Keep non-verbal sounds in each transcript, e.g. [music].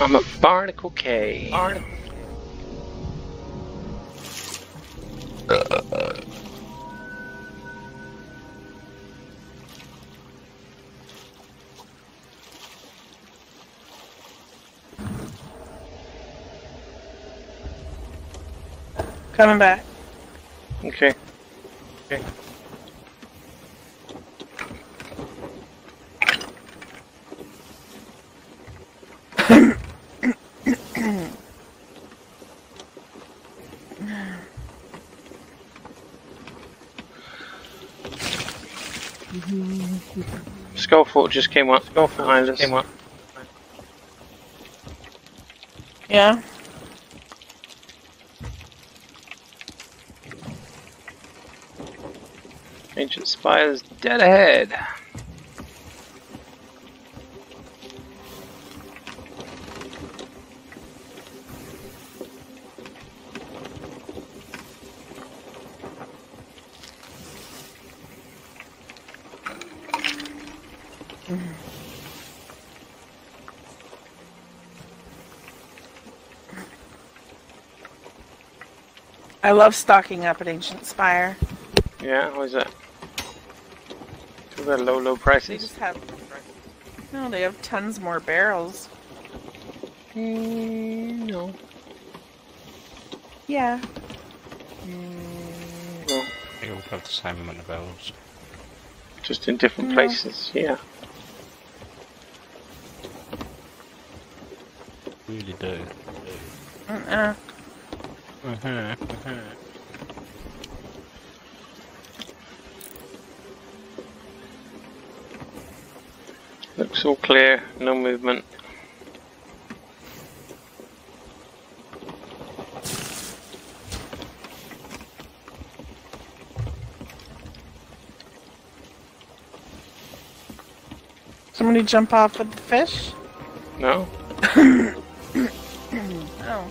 I'm a Barnacle Cay. Barnacle. Coming back. Okay. Skullfort just came up. Skullfort behind us. Came up. Yeah. Ancient Spire's dead ahead. I love stocking up at Ancient Spire. Yeah, what is that? To the low, low prices. They just have. No, they have tons more barrels. Mm, no. Yeah. Mm, no. They all have the same amount of barrels. Just in different No. places, yeah. Really do. Uh-uh. Looks all clear, no movement. Somebody jump off with the fish? No? [coughs] Oh.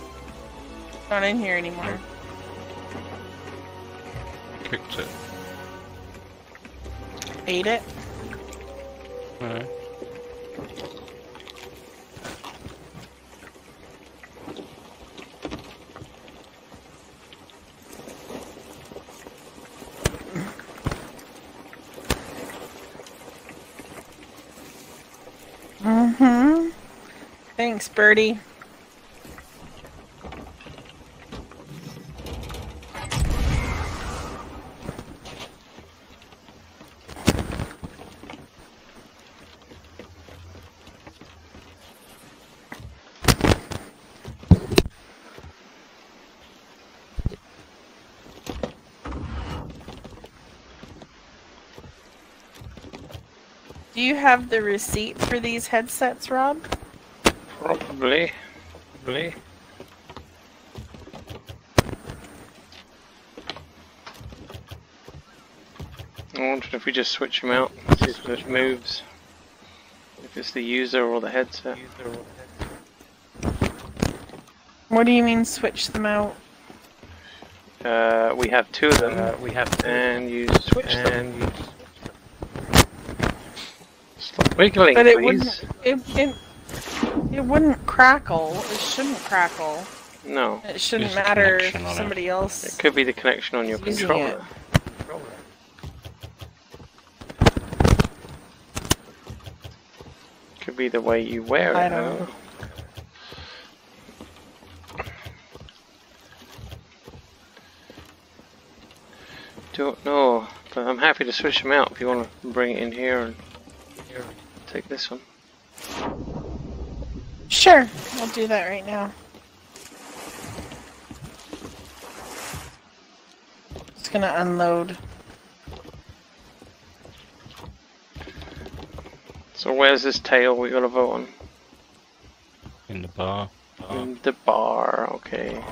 Not in here anymore. Kicked it. Ate it? No. Mm-hmm. Thanks, Birdie. Do you have the receipt for these headsets, Rob? Probably. Probably. I wonder if we just switch them out, see if it moves. If it's the user or the headset. What do you mean switch them out? Uh, we have two of them. we have and you switch them. Stop wiggling, But it please. wouldn't. It, it, it wouldn't crackle. It shouldn't crackle. No, It shouldn't matter if connection on it. somebody else. it could be the connection on your Using controller. Could be the way you wear it. I I don't don't know. know. Don't know, but I'm happy to switch them out if you want to bring it in here and take this one. Sure, I'll do that right now. Just gonna unload. So where's this tail we gotta vote on? In the bar. In the bar, okay.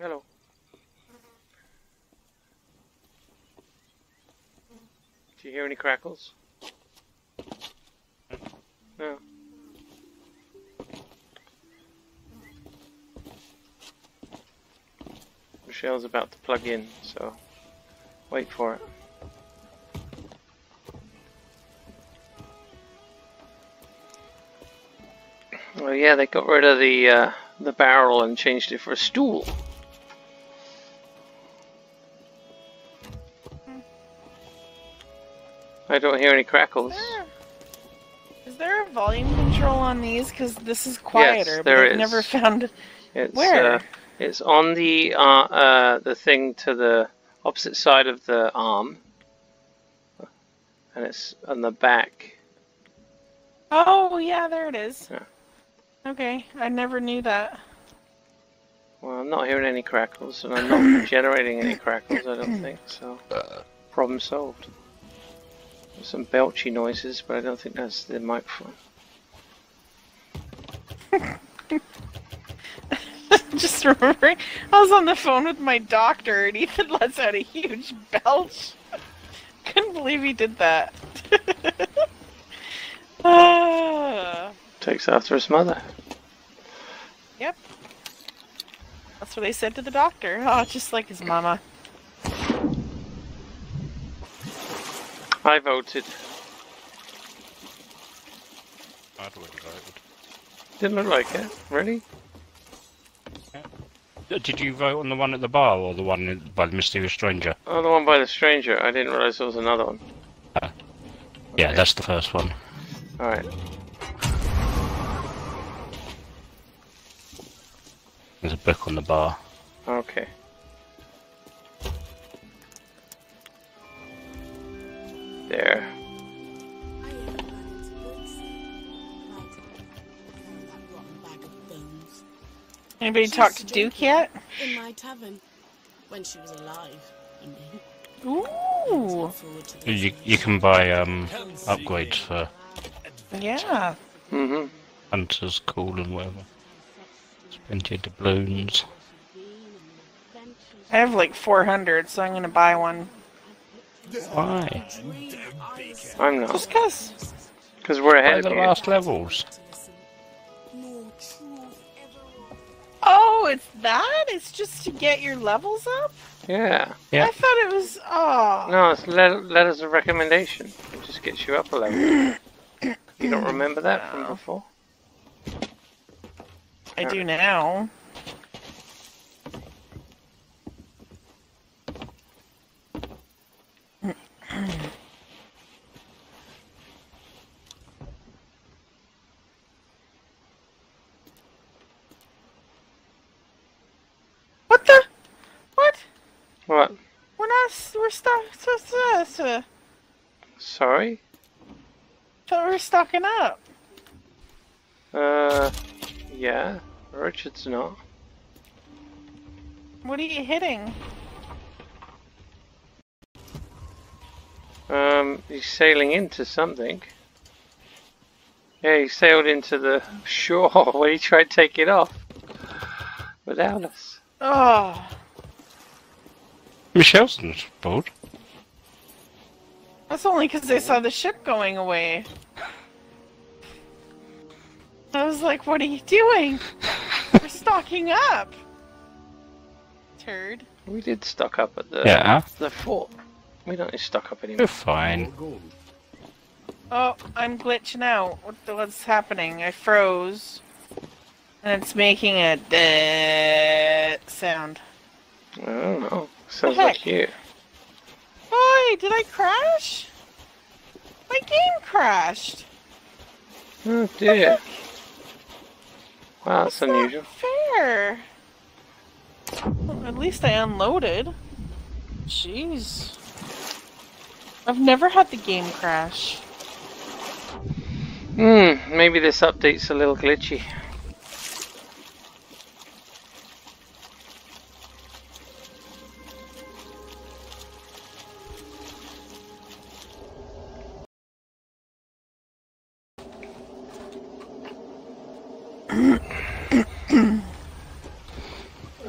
Hello. Do you hear any crackles? No. Michelle's about to plug in, so wait for it. Well, yeah, they got rid of the uh, the barrel and changed it for a stool. I don't hear any crackles. Is there a volume control on these? Because this is quieter, but there I've is. never found. It's, Where? Uh, it's on the uh, uh, the thing to the opposite side of the arm, and it's on the back. Oh yeah, there it is. Yeah. Okay, I never knew that. Well, I'm not hearing any crackles, and I'm not [coughs] generating any crackles. I don't think so. Problem solved. Some belchy noises, but I don't think that's the microphone. [laughs] Just remembering, I was on the phone with my doctor, and Ethan lets out a huge belch. [laughs] Couldn't believe he did that. [laughs] Ah, Takes after his mother. yep. That's what they said to the doctor. Oh, just like his mama. I voted. I'd already voted. Didn't look like it. Really? Uh, Did you vote on the one at the bar or the one by the mysterious stranger? Oh, the one by the stranger. I didn't realize there was another one. Yeah, Okay. that's the first one. All right. There's a book on the bar. Okay. Bones. Anybody She talk to to Duke yet? In my tavern. When she was alive, I mean. Ooh, Look forward to this. You you can buy um upgrades for yeah. Mm-hmm. Hunter's Call and whatever. There's plenty of doubloons. I have like 400, so I'm gonna buy one. Why? I was I'm not. Just cause. Because we're Buy ahead the of you. last levels. to listen. No truth ever was. Oh, it's that? It's just to get your levels up? Yeah. Yeah. I thought it was. Oh. No, it's let, letters of recommendation. It just gets you up a level. you don't remember that from before? I do now. What the? What? What? We're not. We're stuck. So, Sorry? thought we were stocking up. Uh, yeah. Richard's not. What are you hitting? Um, he's sailing into something. Yeah, he sailed into the shore [laughs] when he tried to take it off. Without us. Oh. Michelle's not bored. That's only because they saw the ship going away. I was like, what are you doing? We're [laughs] stocking up. Turd. We did stock up at the Yeah, the fort. We don't need to stock up you're fine. Oh, I'm glitching out. What the, what's happening? I froze. And it's making a "duh" sound. I don't know. Sounds like you. Boy, did I crash? My game crashed. Oh dear. Wow, that's That's unusual. not fair. Well, at least I unloaded. Jeez. I've never had the game crash. Hmm, maybe this update's a little glitchy.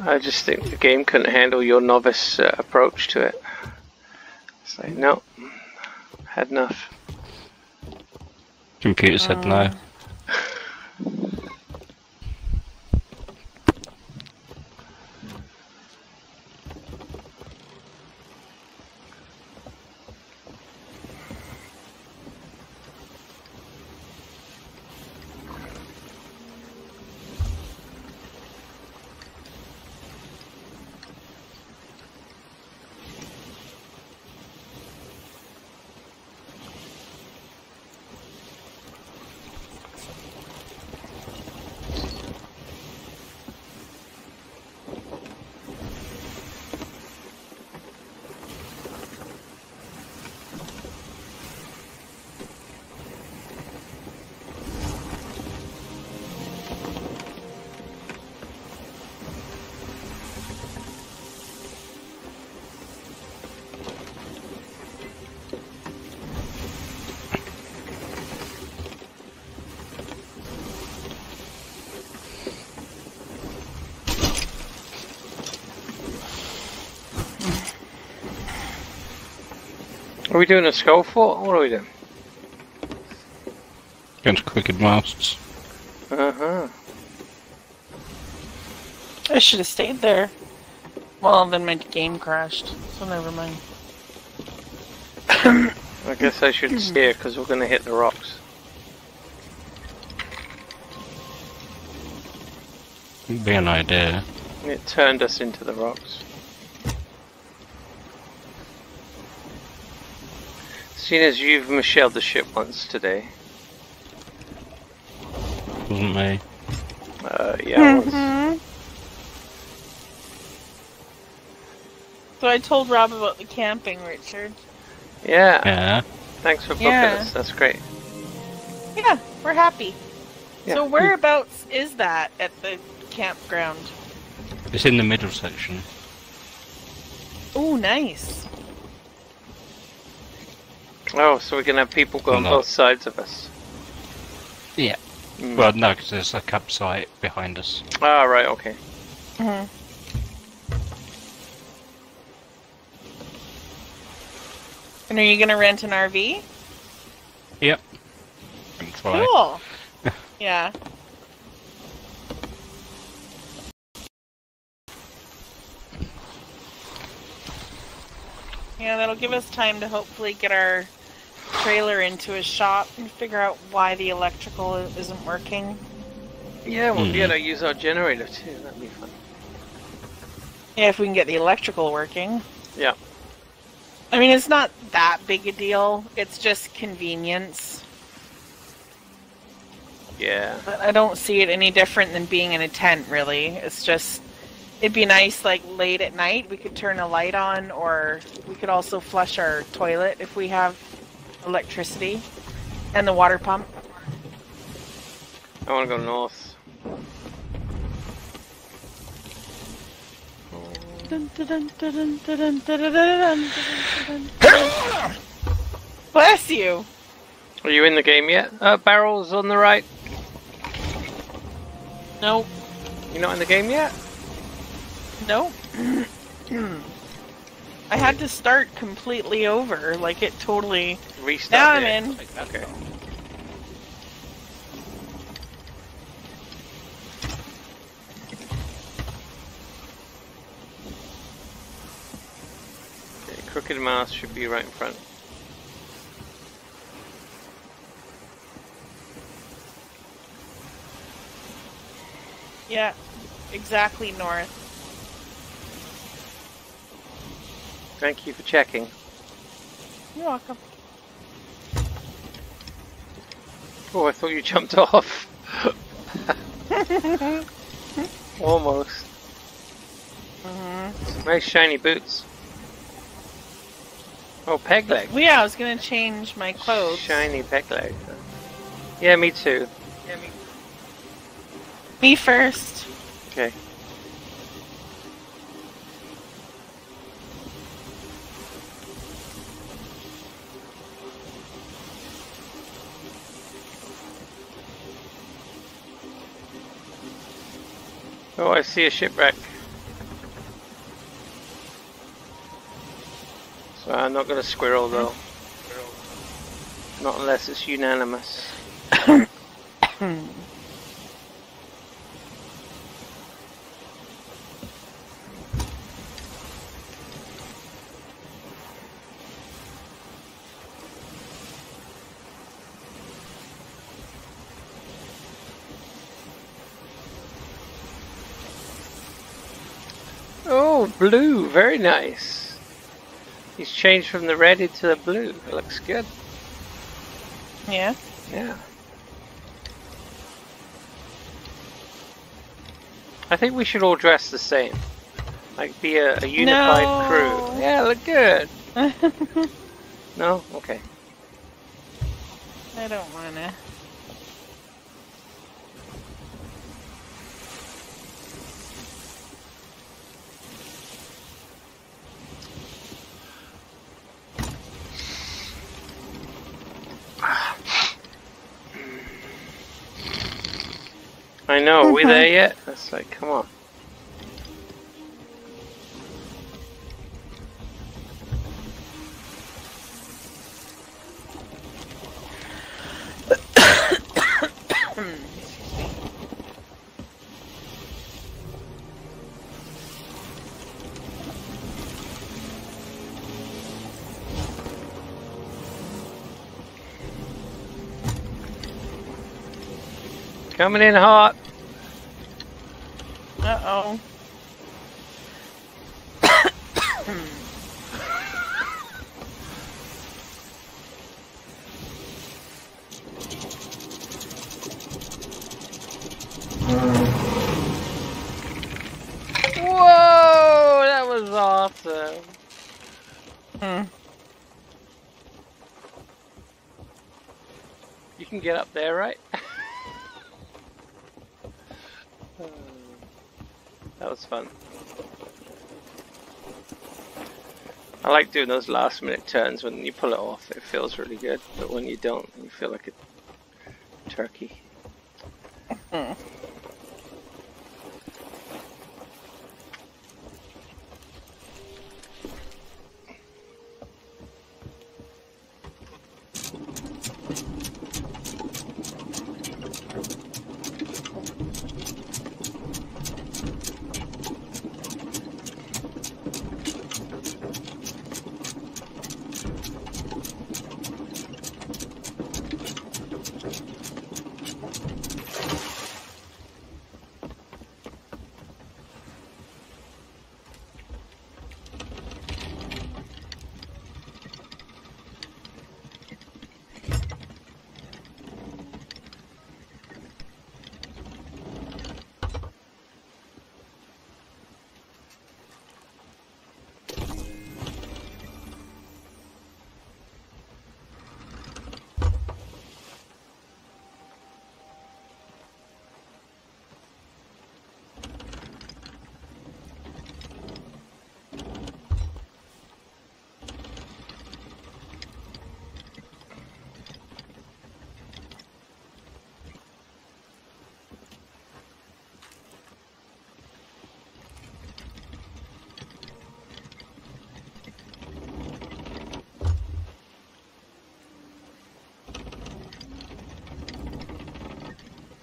I just think the game couldn't handle your novice uh, approach to it. It's like, no, Had enough. Computer said no. Um, we doing a skull fort? What are we doing? Against crooked masts. Uh huh. I should have stayed there. Well, then my game crashed, so never mind. [coughs] I guess I should [coughs] steer because we're gonna hit the rocks. Be an idea. It turned us into the rocks. Seeing as you've Michelle'd the ship once today. Wasn't me. Uh, yeah, it was. Mhm. So I told Rob about the camping, Richard. Yeah, Yeah. thanks for booking Yeah. us. That's great. Yeah, we're happy. Yeah. So whereabouts is that at the campground? It's in the middle section. Oh, nice. Oh, so we can have people go on No. both sides of us. Yeah. Mm. Well, no, because there's a campsite behind us. Ah, right, okay. hmm And are you gonna rent an RV? Yep. Cool. [laughs] yeah. Yeah, that'll give us time to hopefully get our trailer into a shop and figure out why the electrical isn't working. Yeah, we'll be able to use our generator too. That'd be fun. Yeah, if we can get the electrical working. Yeah. I mean, it's not that big a deal. It's just convenience. Yeah. But I don't see it any different than being in a tent, really. It's just, it'd be nice, like late at night, we could turn a light on, or we could also flush our toilet if we have electricity and the water pump. I want to go north. Bless you! Are you in the game yet? Uh, barrels on the right. Nope. You're not in the game yet? Nope. [clears throat] I had to start completely over. Like it totally. Restart. Now I'm in. Okay. Okay, crooked mast should be right in front. Yeah, exactly north. Thank you for checking. You're welcome. Oh, I thought you jumped [laughs] off. [laughs] Almost. hmm Nice shiny boots. Oh, peg leg. Yeah, I was gonna change my clothes. Shiny peg leg. Yeah, me too. Me first. Okay. Oh, I see a shipwreck. So I'm not gonna squirrel though. Not unless it's unanimous. Oh, blue, very nice. He's changed from the red into the blue. It looks good. Yeah. Yeah. I think we should all dress the same. Like be a, a unified No. crew. Yeah, look good. [laughs] No? Okay. I don't wanna. I know, are we there mm-hmm. yet? That's like, come on. Coming in hot. Uh oh. Whoa, that was awesome. Hmm. You get up there, right? [laughs] that was fun. I like doing those last minute turns when you pull it off. It feels really good, but when you don't, you feel like a turkey. [laughs]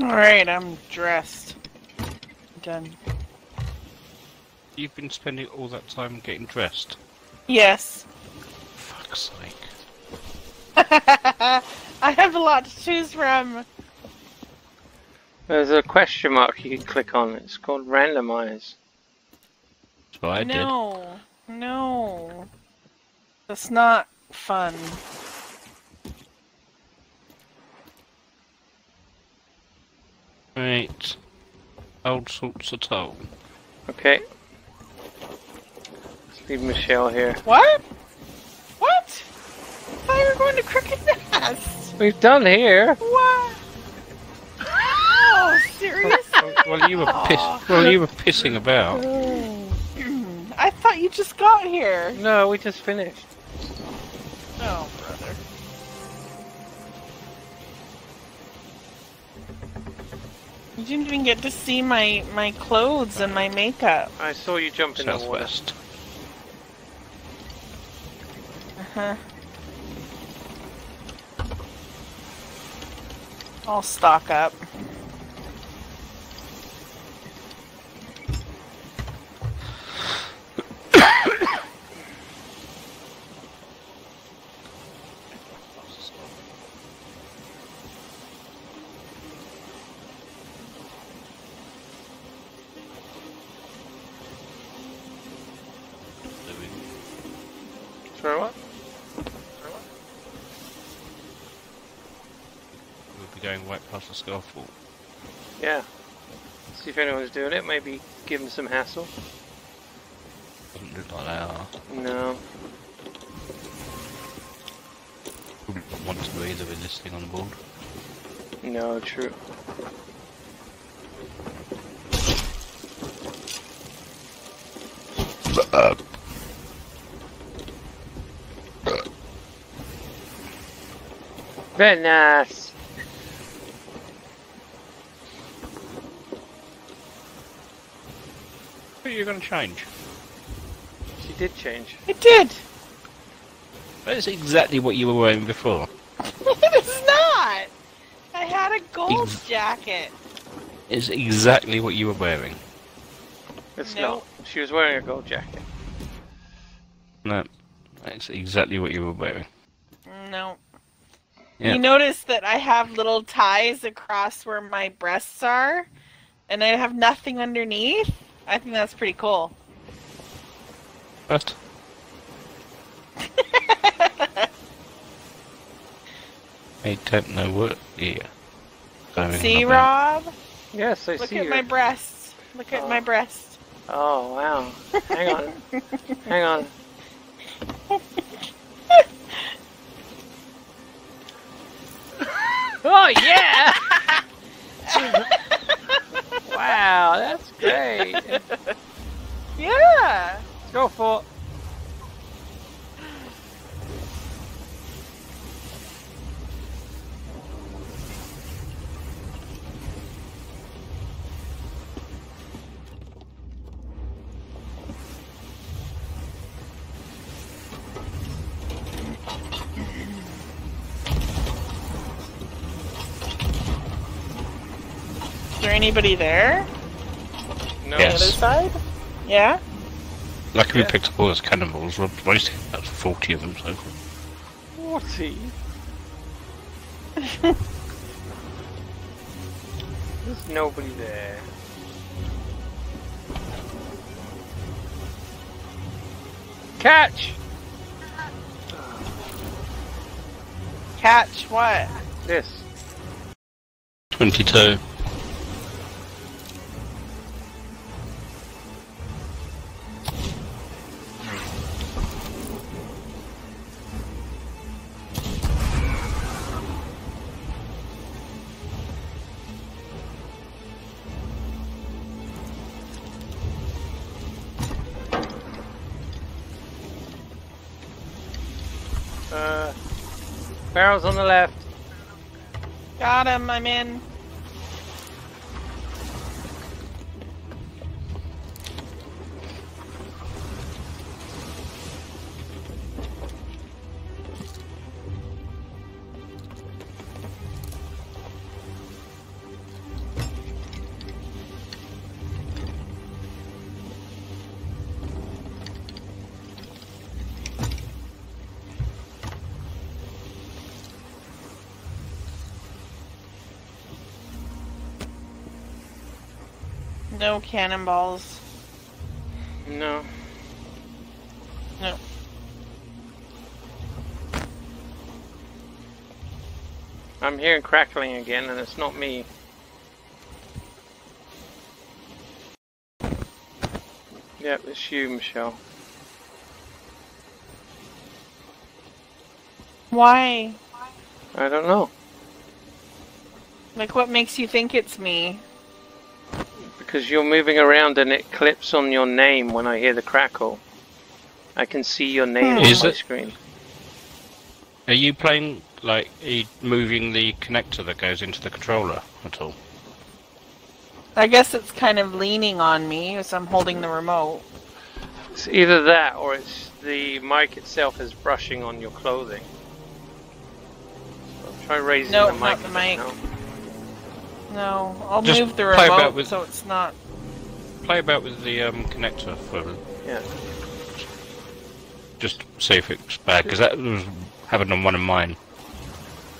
Alright, I'm dressed. Done. You've been spending all that time getting dressed. Yes. Fuck's sake. [laughs] I have a lot to choose from. There's a question mark you can click on. It's called randomize. That's what I did. no, no. That's not fun. Right. Old sorts of toll. Okay. Let's leave Michelle here. What? What? I thought you were going to Crooked Nest. We've done here. What? Oh, seriously? Well, you were piss. Oh. Well, you were pissing about. I thought you just got here. No, we just finished. didn't even get to see my, my clothes and my makeup. I saw you jump in Southwest. the west. Uh huh. I'll stock up. Right past the Scarfall. Yeah. See if anyone's doing it. Maybe give them some hassle. Doesn't look like they are. No. Wouldn't want to either with this thing on the board. No, true. Very nice. But you're going to change. She did change. It did. That's exactly what you were wearing before. [laughs] it is not. I had a gold Ex- jacket. It's exactly what you were wearing. It's No. not. She was wearing a gold jacket. No, that's exactly what you were wearing. No. Yeah. You notice that I have little ties across where my breasts are, and I have nothing underneath. I think that's pretty cool. But [laughs] I don't know what. Yeah. Going See. Rob? Yes, I Look see at her. my breasts. Look at Oh. my breasts. Oh, wow. Hang on. Hang on. [laughs] oh, yeah! [laughs] wow, that's great. [laughs] Yeah. Go for it. Is there anybody there? No, the Yes. other side? Yeah? Lucky Yeah. we picked up all those cannonballs. We're wasting about 40 of them so far. 40. [laughs] There's nobody there. Catch! Catch what? This. 22. Barrels on the left. Got him, I'm in. No cannonballs. No. No. I'm hearing crackling again, and it's not me. Yep, it's you, Michelle. Why? I don't know. Like, what makes you think it's me? Because you're moving around and it clips on your name when I hear the crackle. I can see your name Hmm. on Is my it? screen. Are you playing, like, are you moving the connector that goes into the controller at all? I guess it's kind of leaning on me as I'm holding the remote. It's either that or it's the mic itself is brushing on your clothing. So try raising No, the mic. not the mic. now. No, I'll Just move the play about remote with- so it's not. Play about with the um, connector for Yeah. just see if it's bad because that was happened on one of mine.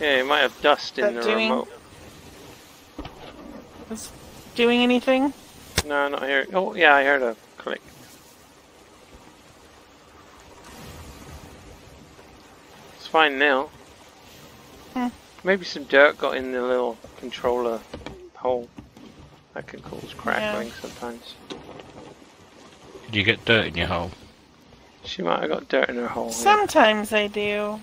Yeah, you might have dust in That the doing- remote. Is doing anything? No, not here. Oh, yeah, I heard a click. It's fine now. Maybe some dirt got in the little controller hole. That can cause crackling sometimes. Did you get dirt in your hole? She might have got dirt in her hole. yeah. Sometimes I do.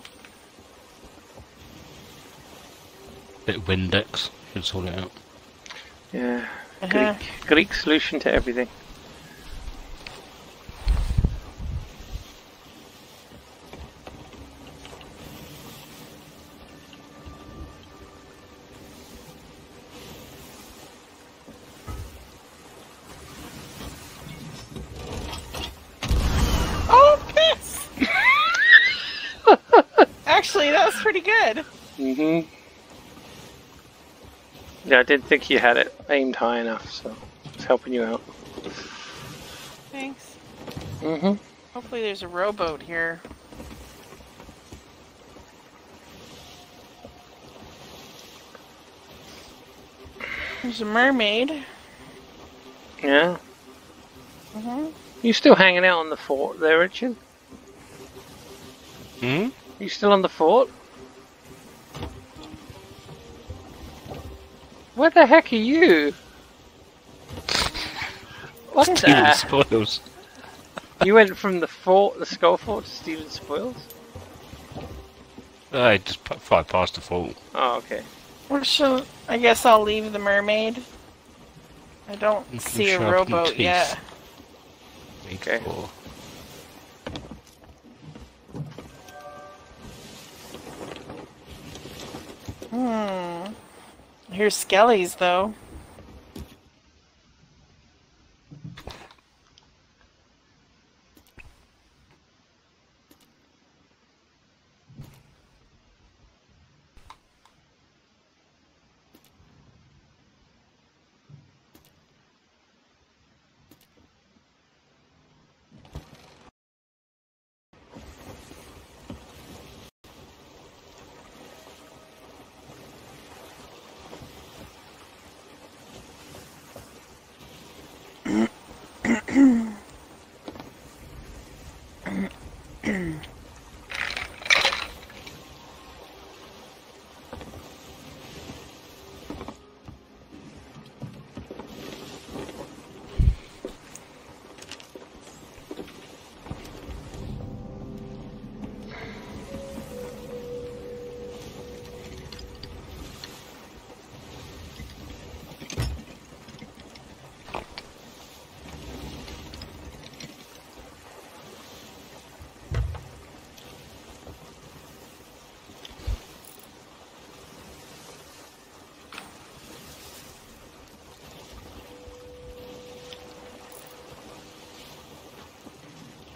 Bit of Windex should sort it out. Yeah. Uh-huh. Greek, Greek solution to everything. Oh, piss! Actually, that was pretty good. Mm-hmm. Yeah, I didn't think you had it aimed high enough, so it's helping you out. Thanks. Mm-hmm. Hopefully, there's a rowboat here. There's a mermaid. Yeah. hmm You still hanging out on the fort there, Richard? Hmm? You still on the fort? Where the heck are you? What Steven the? spoils. You went from the fort, the skull fort, to Stephen Spoils? I just put five past the fort. Oh, okay. Or shall I guess I'll leave the mermaid. I don't You see a rowboat teeth. yet. Okay. Four. Hmm. Here's Skelly's though.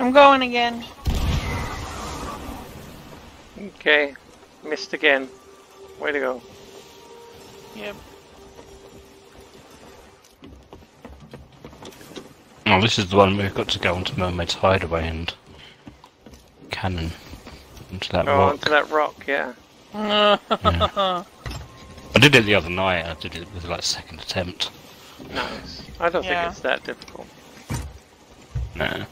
I'm going again. Okay. Missed again. Way to go. Yep. Oh, this is the one we've got to go onto Mermaid's Hideaway and cannon into that Oh, rock. onto that rock, yeah. [laughs] I did it the other night. I did it with like second attempt. Nice. I don't Yeah. think it's that difficult. No.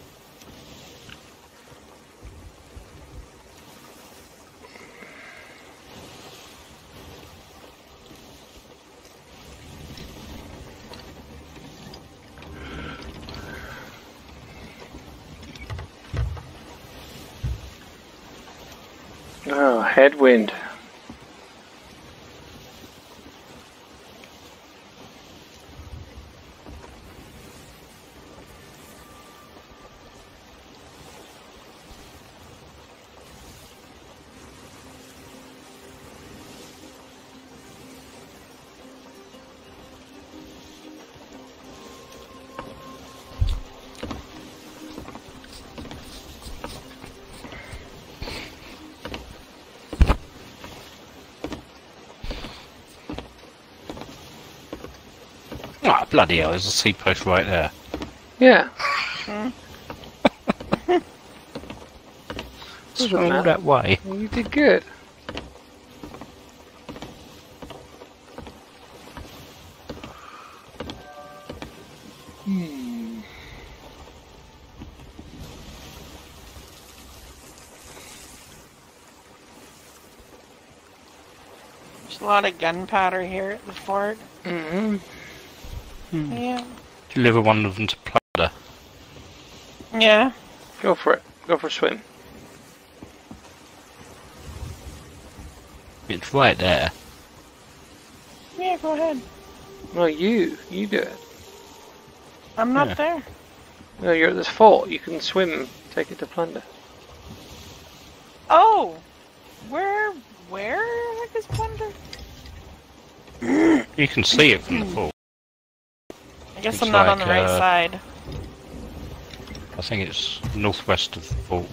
Bloody hell, there's a sea post right there. Yeah. [laughs] Swing all that way. Well, you did good. Hmm. There's a lot of gunpowder here at the fort. hmm Hmm. Yeah. Deliver one of them to plunder. Yeah. Go for it. Go for a swim. It's right there. Yeah, go ahead. Well, you. You do it. I'm not Yeah. there. No, you're at this fort. You can swim. Take it to plunder. Oh! Where where the heck is plunder? You can see it from the fort. I guess It's I'm not on the right uh, side. I think it's northwest of the fort.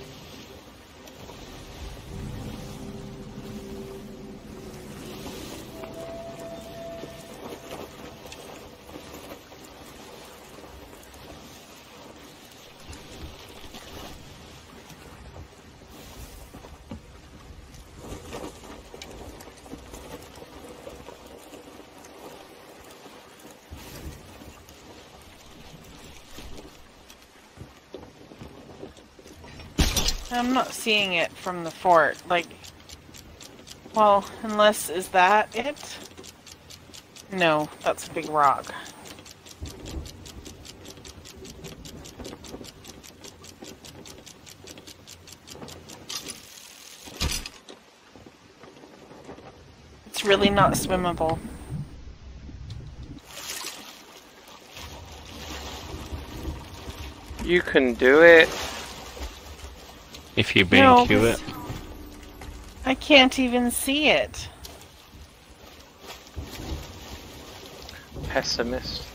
I'm not seeing it from the fort. Like, well, unless is that it? No, that's a big rock. It's really not swimmable. You can do it. If you No, BQ it. I can't even see it. Pessimist.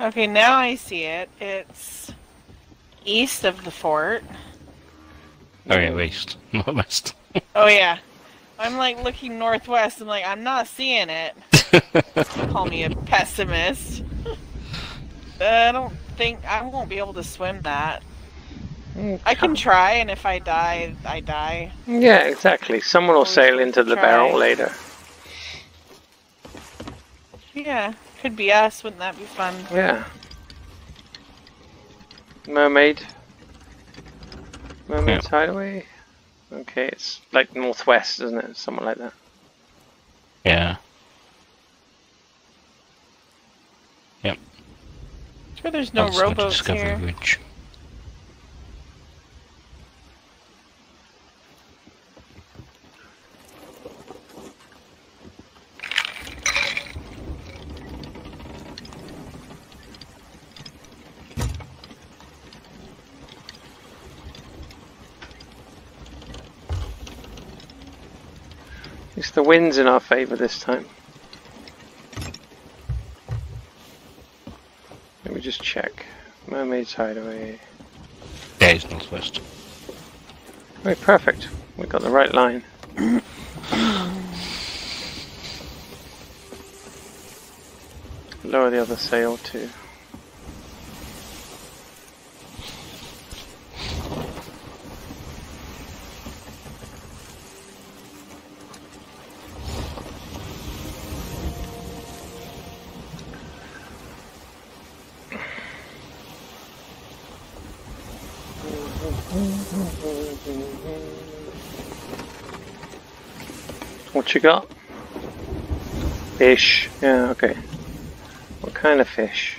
Okay, now I see it. It's east of the fort. Oh yeah, east, not west. Oh yeah. I'm like looking northwest. I'm like, I'm not seeing it. [laughs] Call me a pessimist. [laughs] Uh, I don't think I won't be able to swim that. Mm, I can try, and if I die, I die. Yeah, exactly. Someone will sail into the try. barrel later. Yeah, could be us. Wouldn't that be fun? Yeah. Mermaid. Mermaid Yeah. hideaway. Okay, it's like northwest, isn't it? Something like that. Yeah. Sure, there's no That's the rowboats Discovery here. Ridge. At least the wind's in our favour this time. Let me just check. Mermaid's hideaway. Yeah, it's northwest. Oh, perfect. We got the right line. Lower the other sail too. What you got? Fish. Yeah, okay. What kind of fish?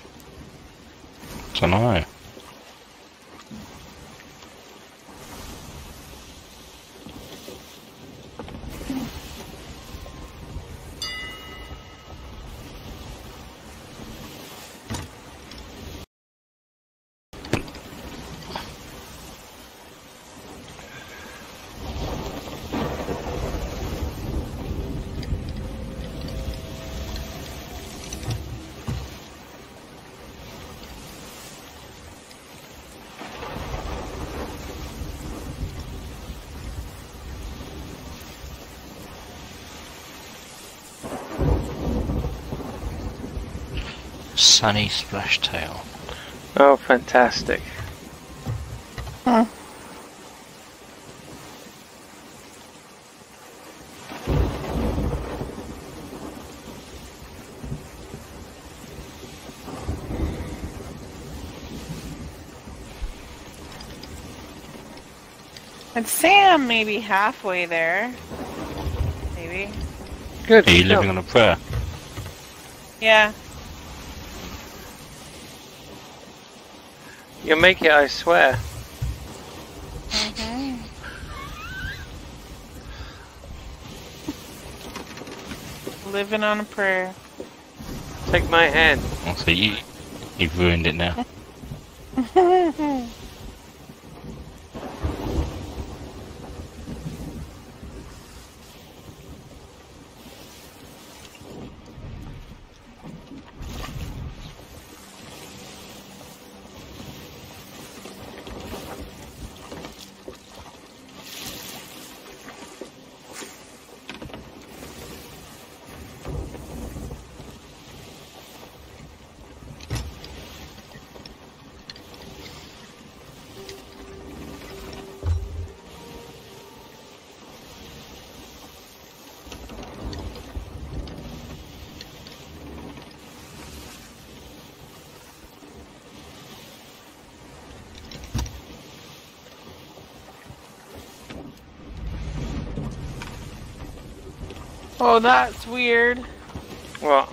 Don't know. Sunny Splashtail. Oh, fantastic. And Sam maybe halfway there. Maybe. Good. Are you No. living on a prayer? Yeah. You'll make it, I swear. Okay. Living on a prayer. Take my hand. Oh, so you, you've ruined it now. [laughs] Oh, that's weird. What?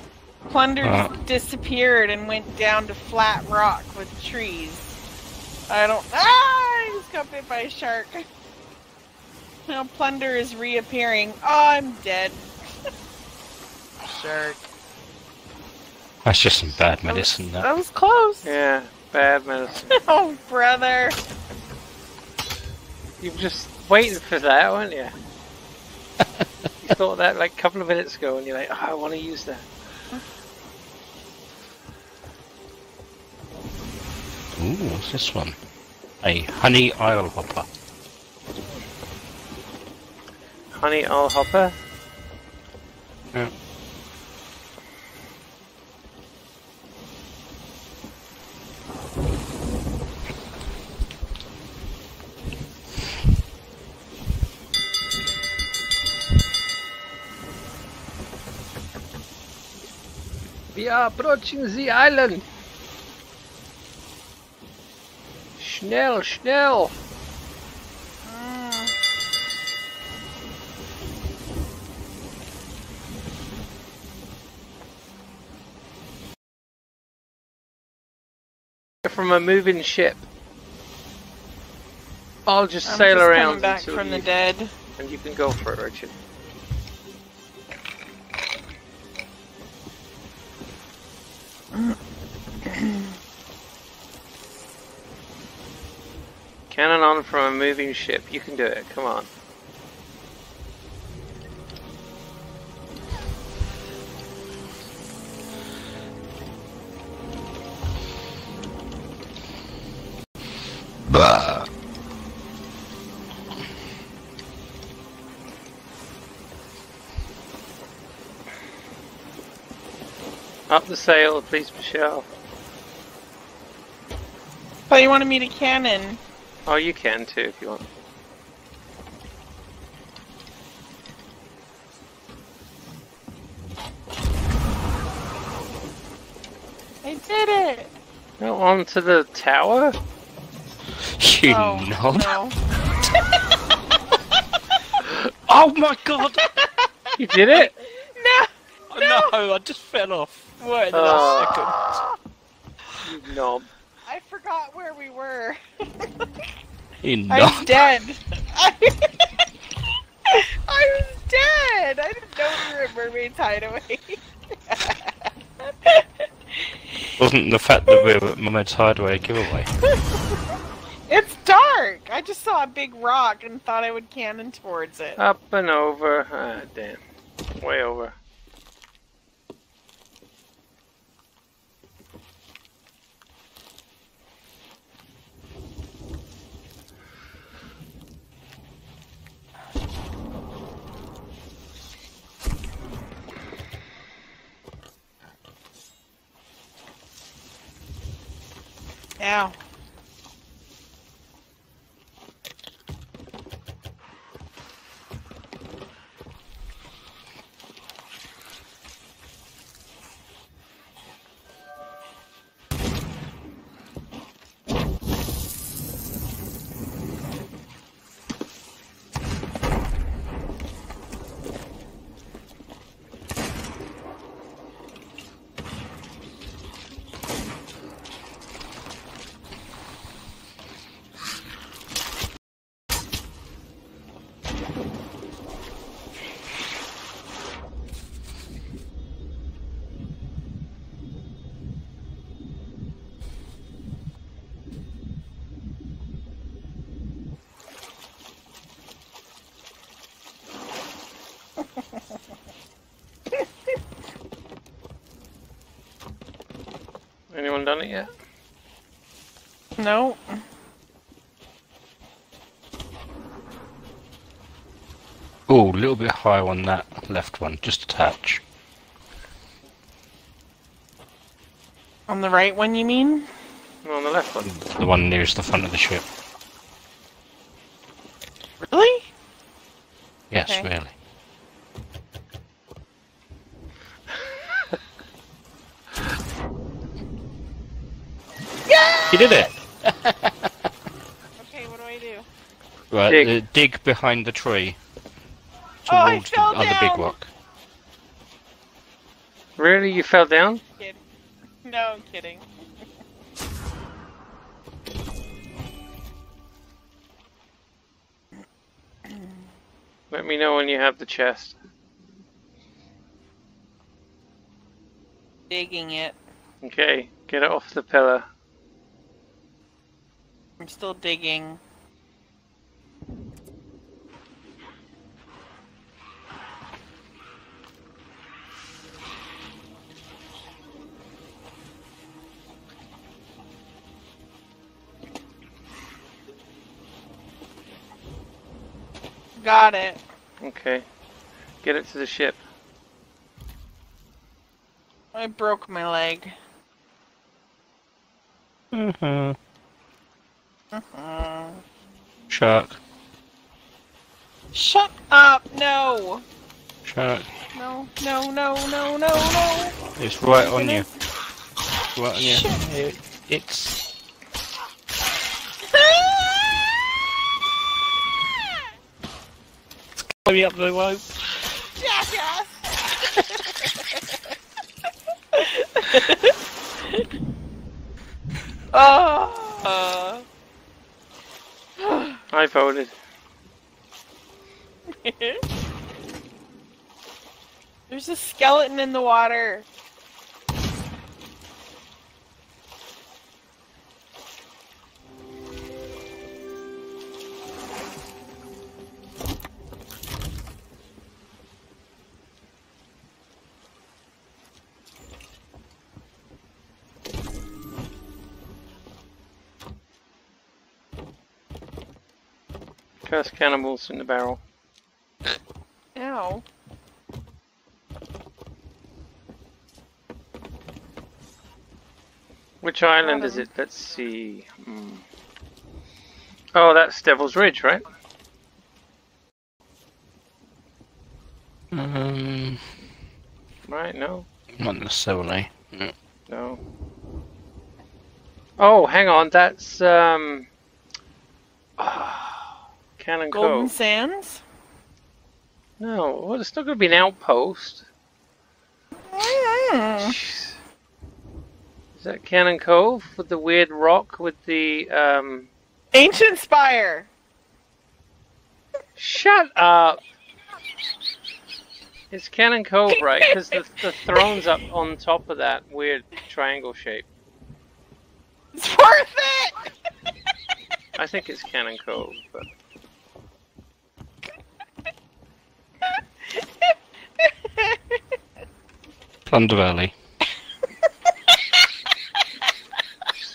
Plunder Uh. disappeared and went down to flat rock with trees. I don't. Ah! I just got bit by a shark. [laughs] Now Plunder is reappearing. Oh, I'm dead. shark. That's just some bad medicine. That. That was close. Yeah, bad medicine. [laughs] Oh, brother. You were just waiting for that, weren't you? Thought that like a couple of minutes ago, and you're like, oh, I want to use that. Ooh, what's this one? A honey isle hopper. Honey owl hopper. Approaching the island. Schnell, schnell. Mm. From a moving ship. I'll just I'm sail just around coming back from the dead. and you can go for it, Richard. Cannon on from a moving ship. You can do it. Come on. Bah. Up the sail, please, Michelle. But you wanted me to cannon. Oh, you can too if you want. I did it. Go on to the tower. You oh, knob. no. [laughs] Oh my god! You did it. No. no, I just fell off. wait What? Oh. Uh. You knob. I forgot where we were. You I'm dead. I, I was dead. I didn't know we were at Mermaid's Hideaway. [laughs] Wasn't the fact that we were at Mermaid's Hideaway a giveaway? [laughs] it's dark. I just saw a big rock and thought I would cannon towards it. Up and over. Ah, damn. Way over. Ow. Anyone done it yet? No. Oh, a little bit higher on that left one, just a touch. On the right one, you mean? No, on the left one. The one nearest the front of the ship. Really? Yes, Okay. really. You did it! Okay, what do I do? Right, Dig. dig, dig behind the tree. Oh, I Towards the fell other big down. rock. Really? You fell down? Kid. No, I'm kidding. Let me know when you have the chest. Digging it. Okay, get it off the pillar. I'm still digging. Got it. Okay. Get it to the ship. I broke my leg. hmm Uh-huh. Shark. shut up! No! Shark. No, no, no, no, no, no! It's right on you. Right on you. Shit. It, it's. Coming up the rope. oh! I voted. [laughs] There's a skeleton in the water. Cursed cannonballs in the barrel. Ow. Which island is it? Let's see. Hmm. Oh, that's Devil's Ridge, right? Um, Right, no. not necessarily. No. Oh, hang on, that's um Cannon Golden Cove. Sands? No, well it's not gonna be an outpost. Mm. Is that Cannon Cove with the weird rock with the um Ancient Spire! Shut up! It's Cannon Cove, right? Because the, the throne's up on top of that weird triangle shape. It's worth it! I think it's Cannon Cove, but Plunder Valley.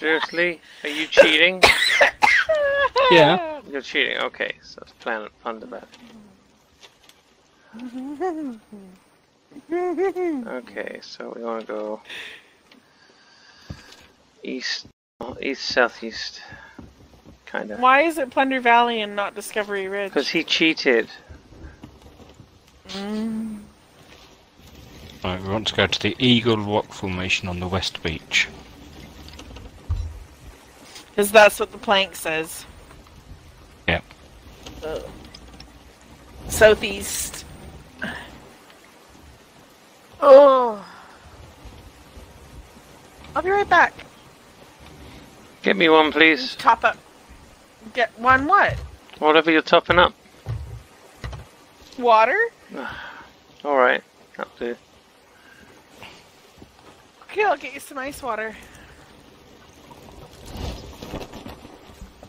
seriously? Are you cheating? [coughs] Yeah. You're cheating. Okay, so it's Planet Thunder Valley. Okay, so we want to go east east southeast, kind of. Why is it Plunder Valley and not Discovery Ridge? Because he cheated. Mm. Right, we want to go to the Eagle Rock Formation on the west beach. Because that's what the plank says. Yep. Uh, southeast. Oh. I'll be right back. Get me one, please. Top up. Get one what? Whatever you're topping up. Water? [sighs] Alright, that'll do. Okay, I'll get you some ice water.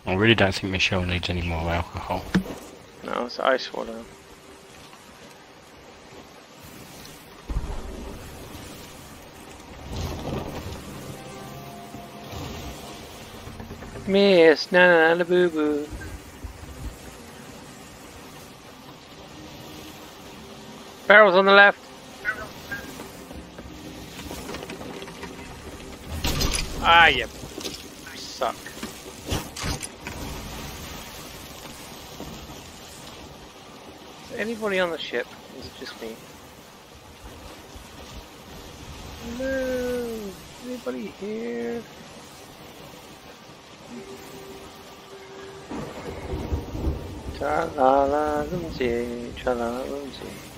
I really don't think Michelle needs any more alcohol. No, it's ice water. Miss na na na boo boo. Barrels on the left. Ah, you suck. Is anybody on the ship? Is it just me? No. Anybody here? Tra la la tra la la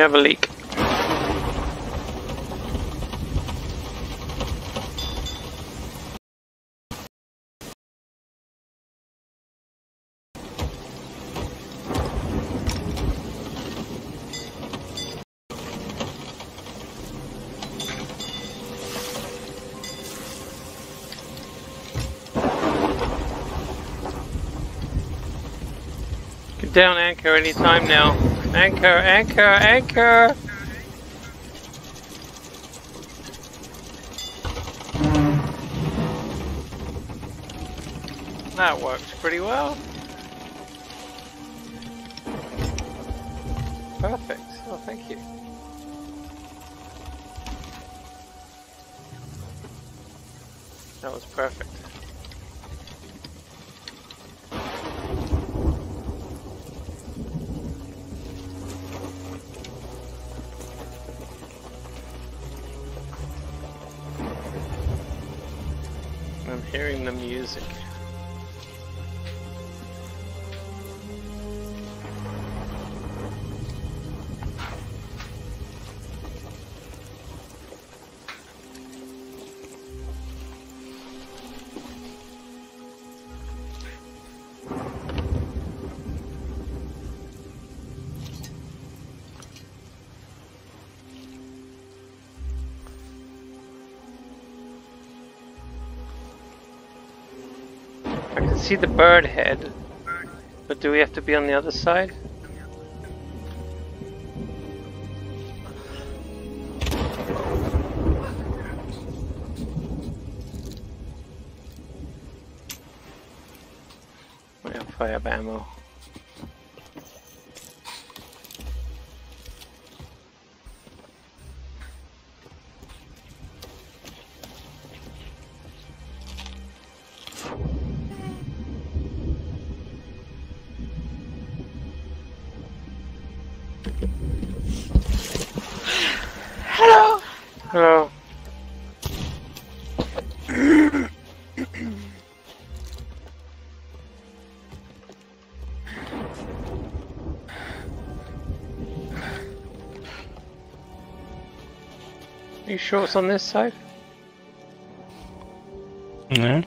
have a leak. Down anchor anytime now. Anchor, anchor, anchor! That works pretty well. See the bird head, but do we have to be on the other side? We have fire ammo. You sure it's on this side? Yeah.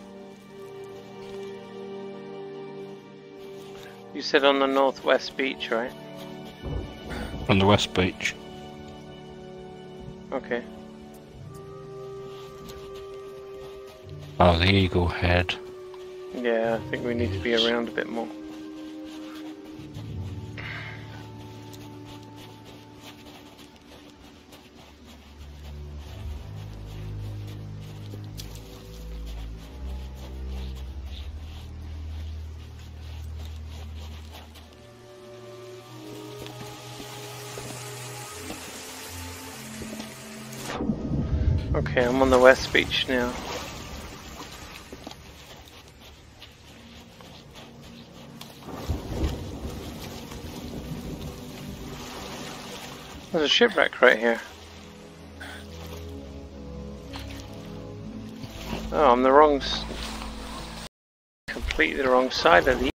You said on the northwest beach, right? On the west beach. Okay. Oh, the eagle head. Yeah, I think we need to be around a bit more. Okay, I'm on the west beach now. There's a shipwreck right here. Oh, I'm the wrong. Completely the wrong side of the.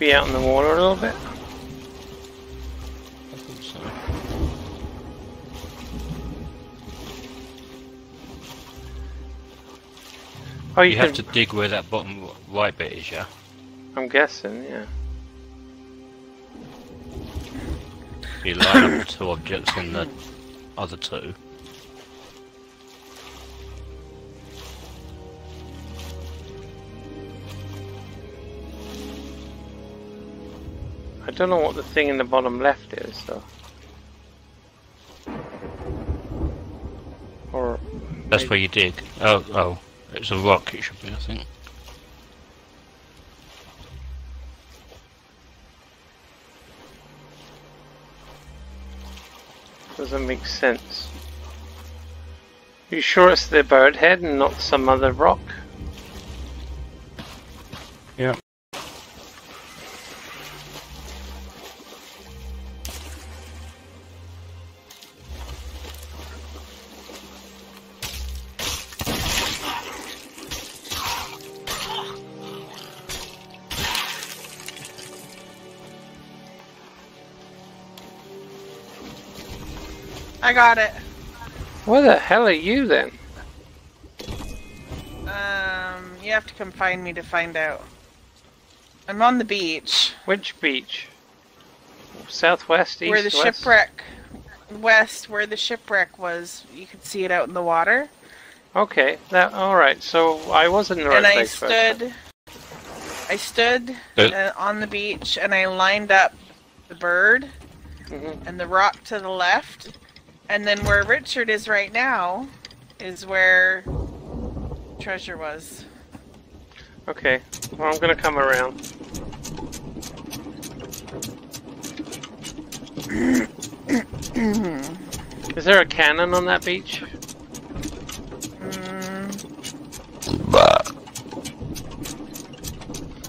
Be out in the water a little bit. I think so. Oh, you, You can. have to dig where that bottom white bit is, yeah? I'm guessing, yeah. You line up the two objects in the other two. Don't know what the thing in the bottom left is, though. Or That's where you dig. Oh, oh. It's a rock, it should be, I think. doesn't make sense. You sure it's the bird head and not some other rock? Got it. Where the hell are you then? Um, you have to come find me to find out. I'm on the beach Which beach? Southwest, east, where the west? shipwreck west where the shipwreck was. You could see it out in the water. Okay, that all right. So I was in the right and I place. first time. stood I stood Uh. on the beach and I lined up the bird Mhm. and the rock to the left. And then where Richard is right now is where treasure was. Okay, well I'm gonna come around. [clears throat] Is there a cannon on that beach? Mm,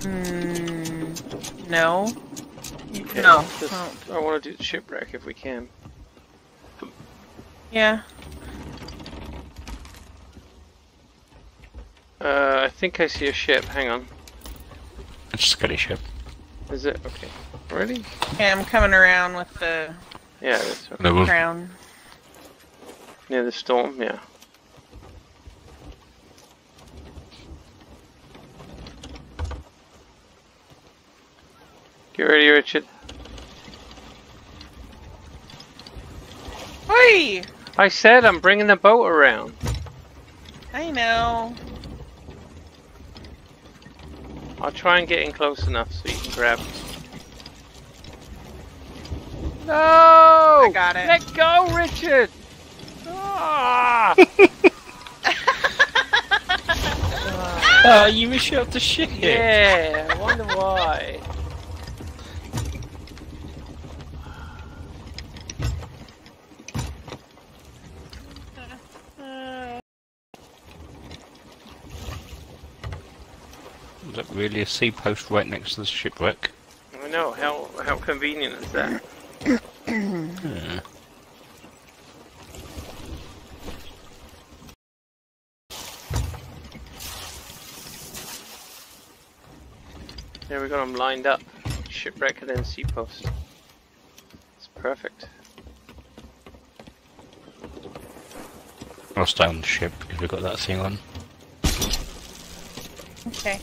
mm, no. Okay, No. just- I want to do the shipwreck if we can. Yeah. Uh, I think I see a ship. Hang on. It's a skelly ship. Is it okay? Ready? Okay, I'm coming around with the Yeah, that's okay. Level. crown. near the storm. Yeah. Get ready, Richard. Oi! I said I'm bringing the boat around. I know. I'll try and get in close enough so you can grab. No! I got it. Let go, Richard! Ah! Oh, [laughs] [laughs] you wish you up the shit. yeah, I wonder why. Is that really a sea post right next to the shipwreck? I know, how, how convenient is that? Yeah. There we got them lined up. Shipwreck and then sea post. It's perfect. I'll stay on the ship because we've got that thing on. Okay.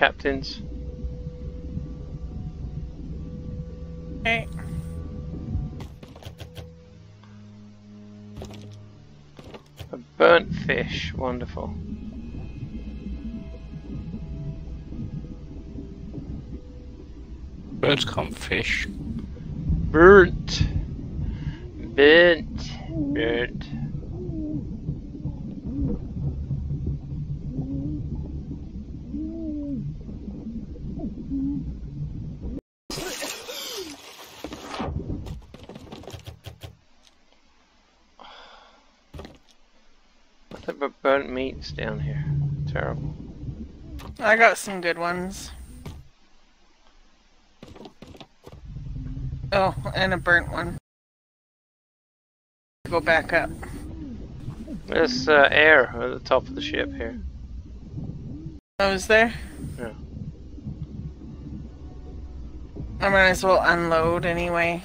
Captains. Okay. A burnt fish, wonderful. Birds can't fish. Burnt. Burnt. Burnt. Nothing but meats down here. Terrible. I got some good ones. Oh, and a burnt one. Go back up. There's uh, air at the top of the ship here. I was there. Yeah. I might as well unload anyway.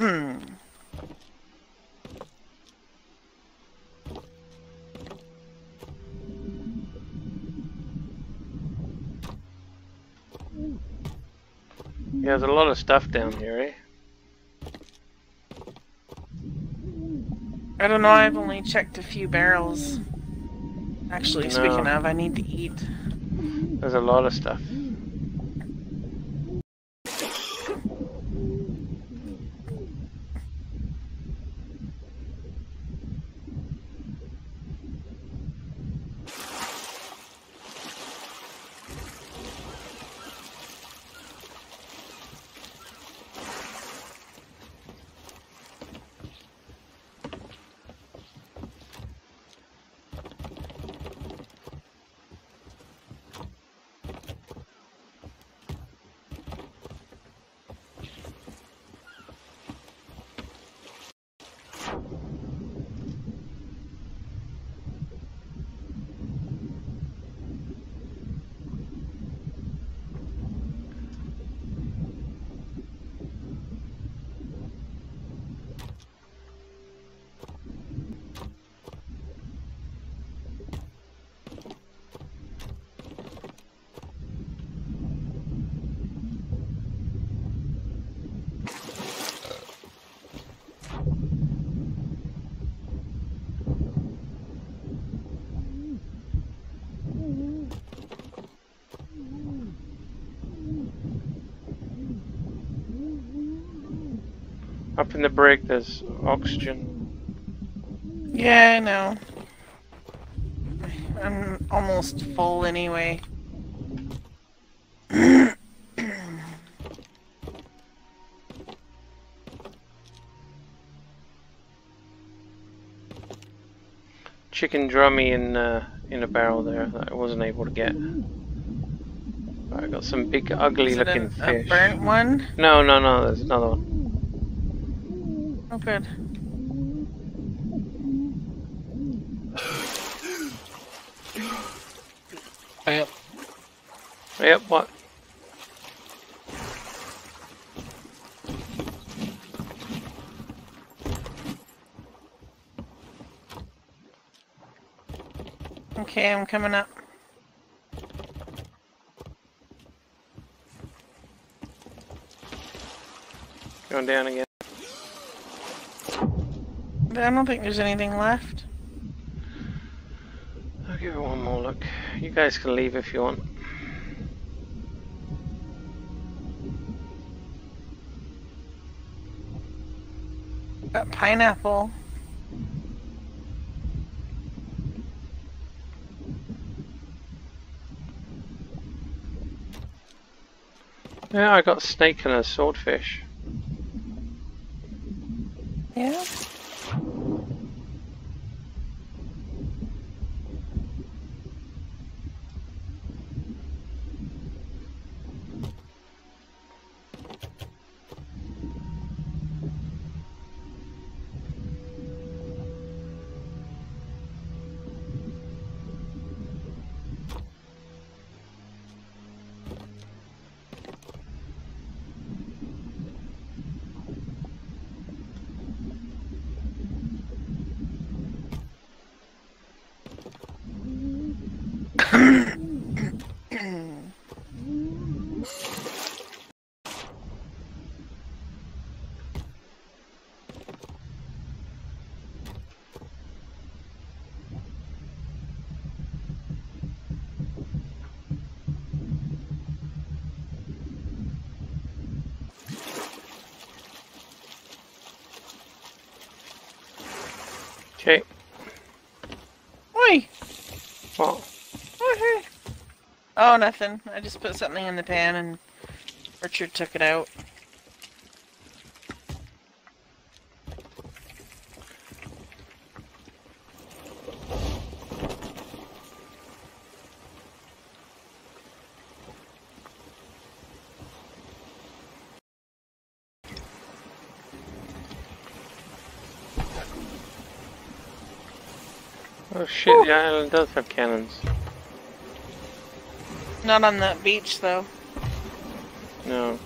Mm. Yeah, there's a lot of stuff down here, eh? I don't know, I've only checked a few barrels. Actually, No. speaking of, I need to eat. There's a lot of stuff. In the brig, there's oxygen. Yeah, I know. I'm almost full anyway. Chicken drummy in uh, in a barrel there that I wasn't able to get. I got some big, ugly Is looking a, a fish. burnt one? No, no, no. There's another one. Good. Yep. Yep. What? Okay, I'm coming up. Going down again. I don't think there's anything left. I'll give it one more look. You guys can leave if you want. Got pineapple. Yeah, I got snake and a swordfish. Yeah. Okay. Oi! Well, Woohoo! Oh, nothing. I just put something in the pan and Richard took it out. oh shit, the island does have cannons. Not on the beach, though. No.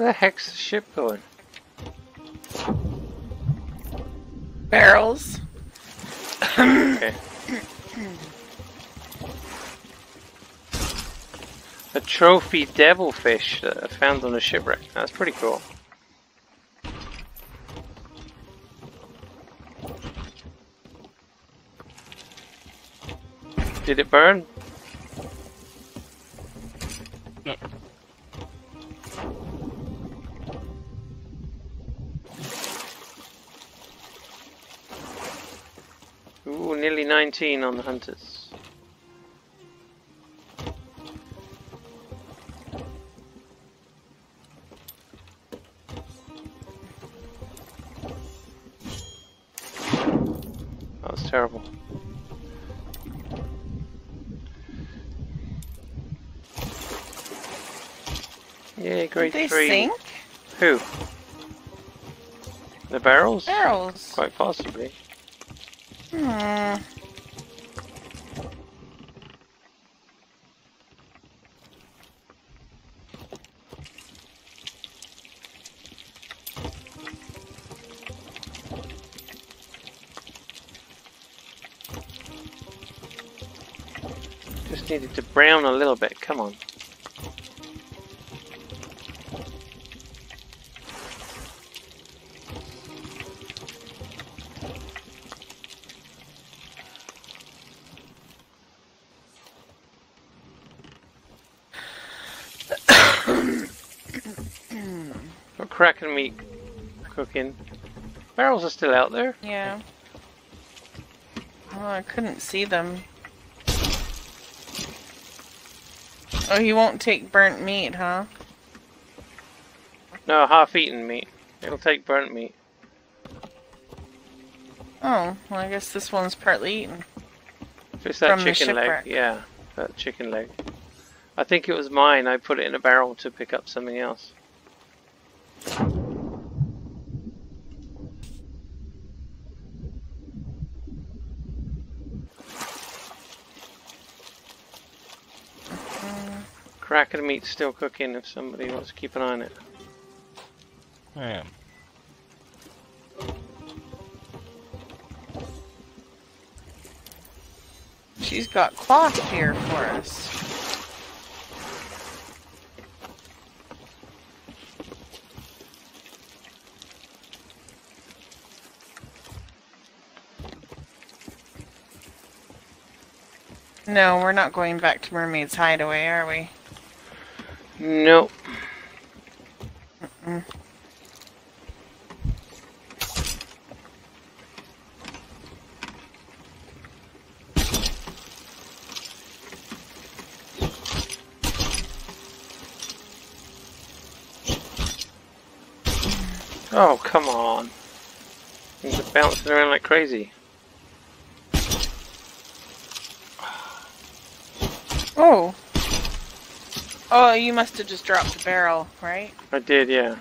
Where the heck's the ship going? Barrels. Okay. A trophy devilfish that I found on a shipwreck. That's pretty cool. Did it burn? 14 on the hunters. That was terrible. Yeah, great Did they three. sink? Who? The barrels? Barrels. Quite possibly. Hmm. To brown a little bit. Come on. Got [coughs] oh, Kraken meat cooking. Barrels are still out there. Yeah. Oh, I couldn't see them. Oh, he won't take burnt meat, huh? No, half-eaten meat. It'll take burnt meat. Oh, well, I guess this one's partly eaten. It's that From chicken leg, yeah, that chicken leg. I think it was mine. I put it in a barrel to pick up something else. Kraken meat's still cooking if somebody wants to keep an eye on it. Yeah. She's got cloth here for us. No, we're not going back to Mermaid's Hideaway, are we? Nope. Oh, come on. Are bouncing around like crazy. Oh. Oh, you must have just dropped a barrel, right? I did, yeah.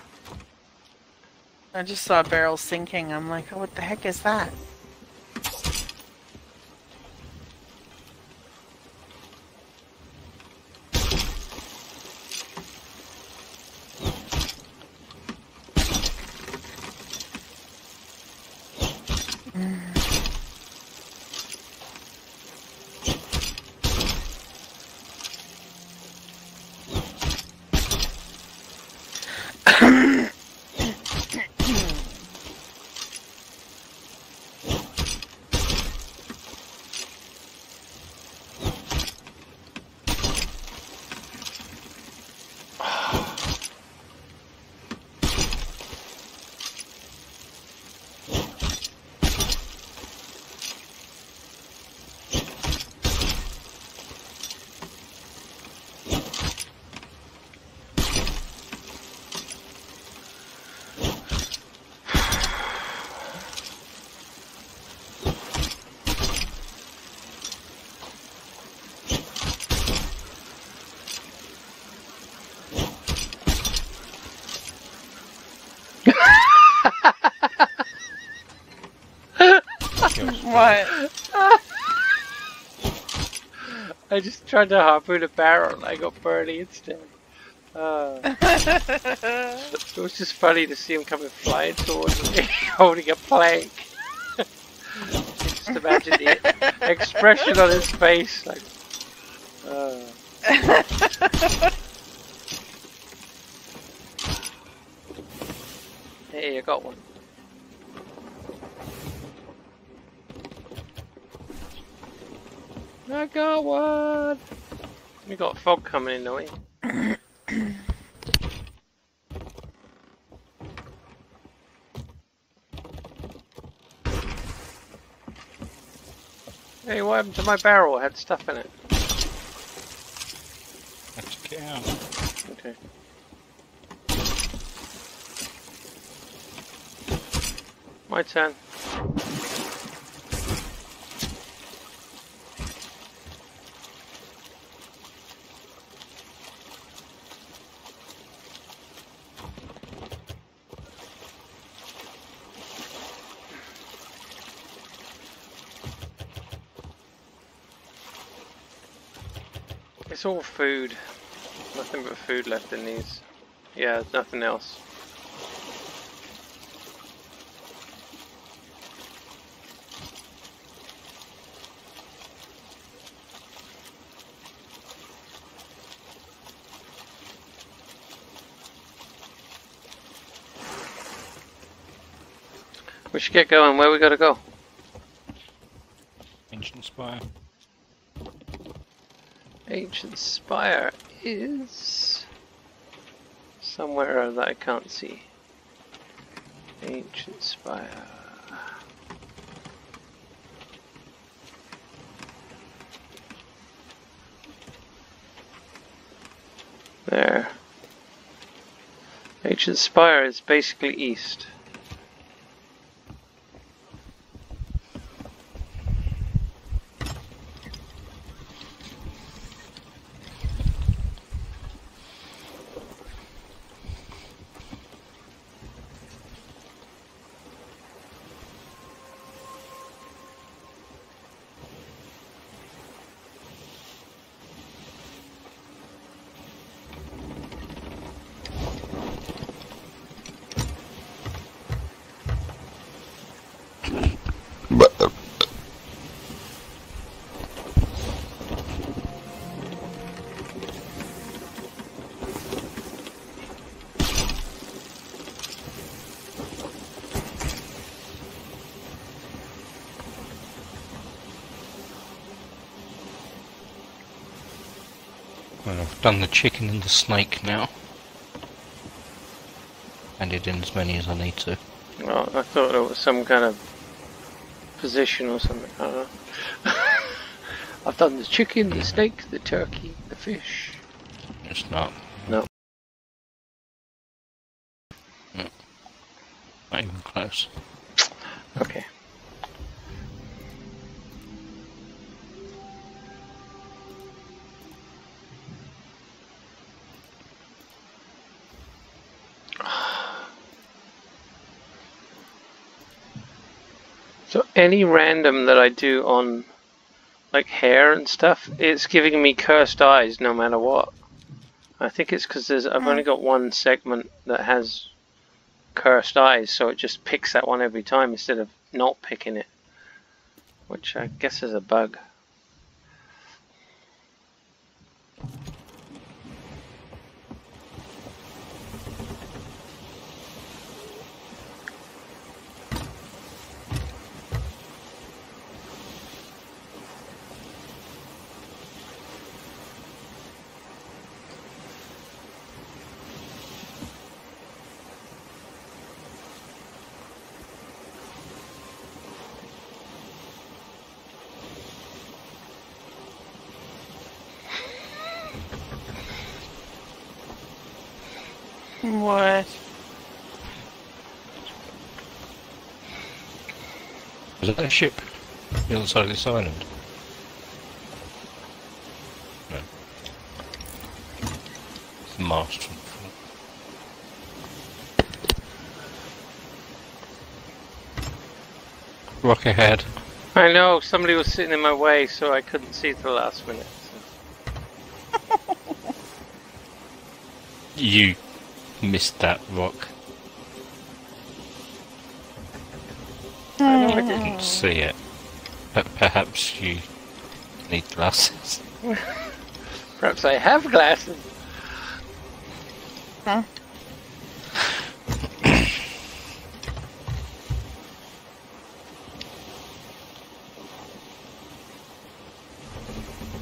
I just saw a barrel sinking. I'm like, oh, what the heck is that? What? [laughs] I just tried to harpoon a barrel and I got Bernie instead. [laughs] Uh, it was just funny to see him coming flying towards me, [laughs] holding a plank. just imagine the expression on his face, like, uh, hey, I got one. Got one. We got fog coming in, don't we? Hey, what happened to my barrel? It had stuff in it. I took it out. Okay. My turn. It's all food. Nothing but food left in these. Yeah, nothing else. We should get going. Where we gotta go? Ancient Spire. Ancient Spire is somewhere that I can't see. Ancient Spire. There. Ancient Spire is basically east. Well, I've done the chicken and the snake now. Added in as many as I need to. Well, I thought it was some kind of position or something. I don't know. [laughs] I've done the chicken, the mm. snake, the turkey, the fish. It's not. No. Not even close. Any random that I do on like hair and stuff, it's giving me cursed eyes no matter what. I think it's because there's I've only hmm. got one segment that has cursed eyes, so it just picks that one every time instead of not picking it. Which I guess is a bug. What? Is that a ship? The other side of this island? No. It's the mast from. Rock ahead. I know somebody was sitting in my way, so I couldn't see the last minute. so. You missed that rock. Know I didn't. Didn't see it. But perhaps you need glasses. Perhaps I have glasses. Huh?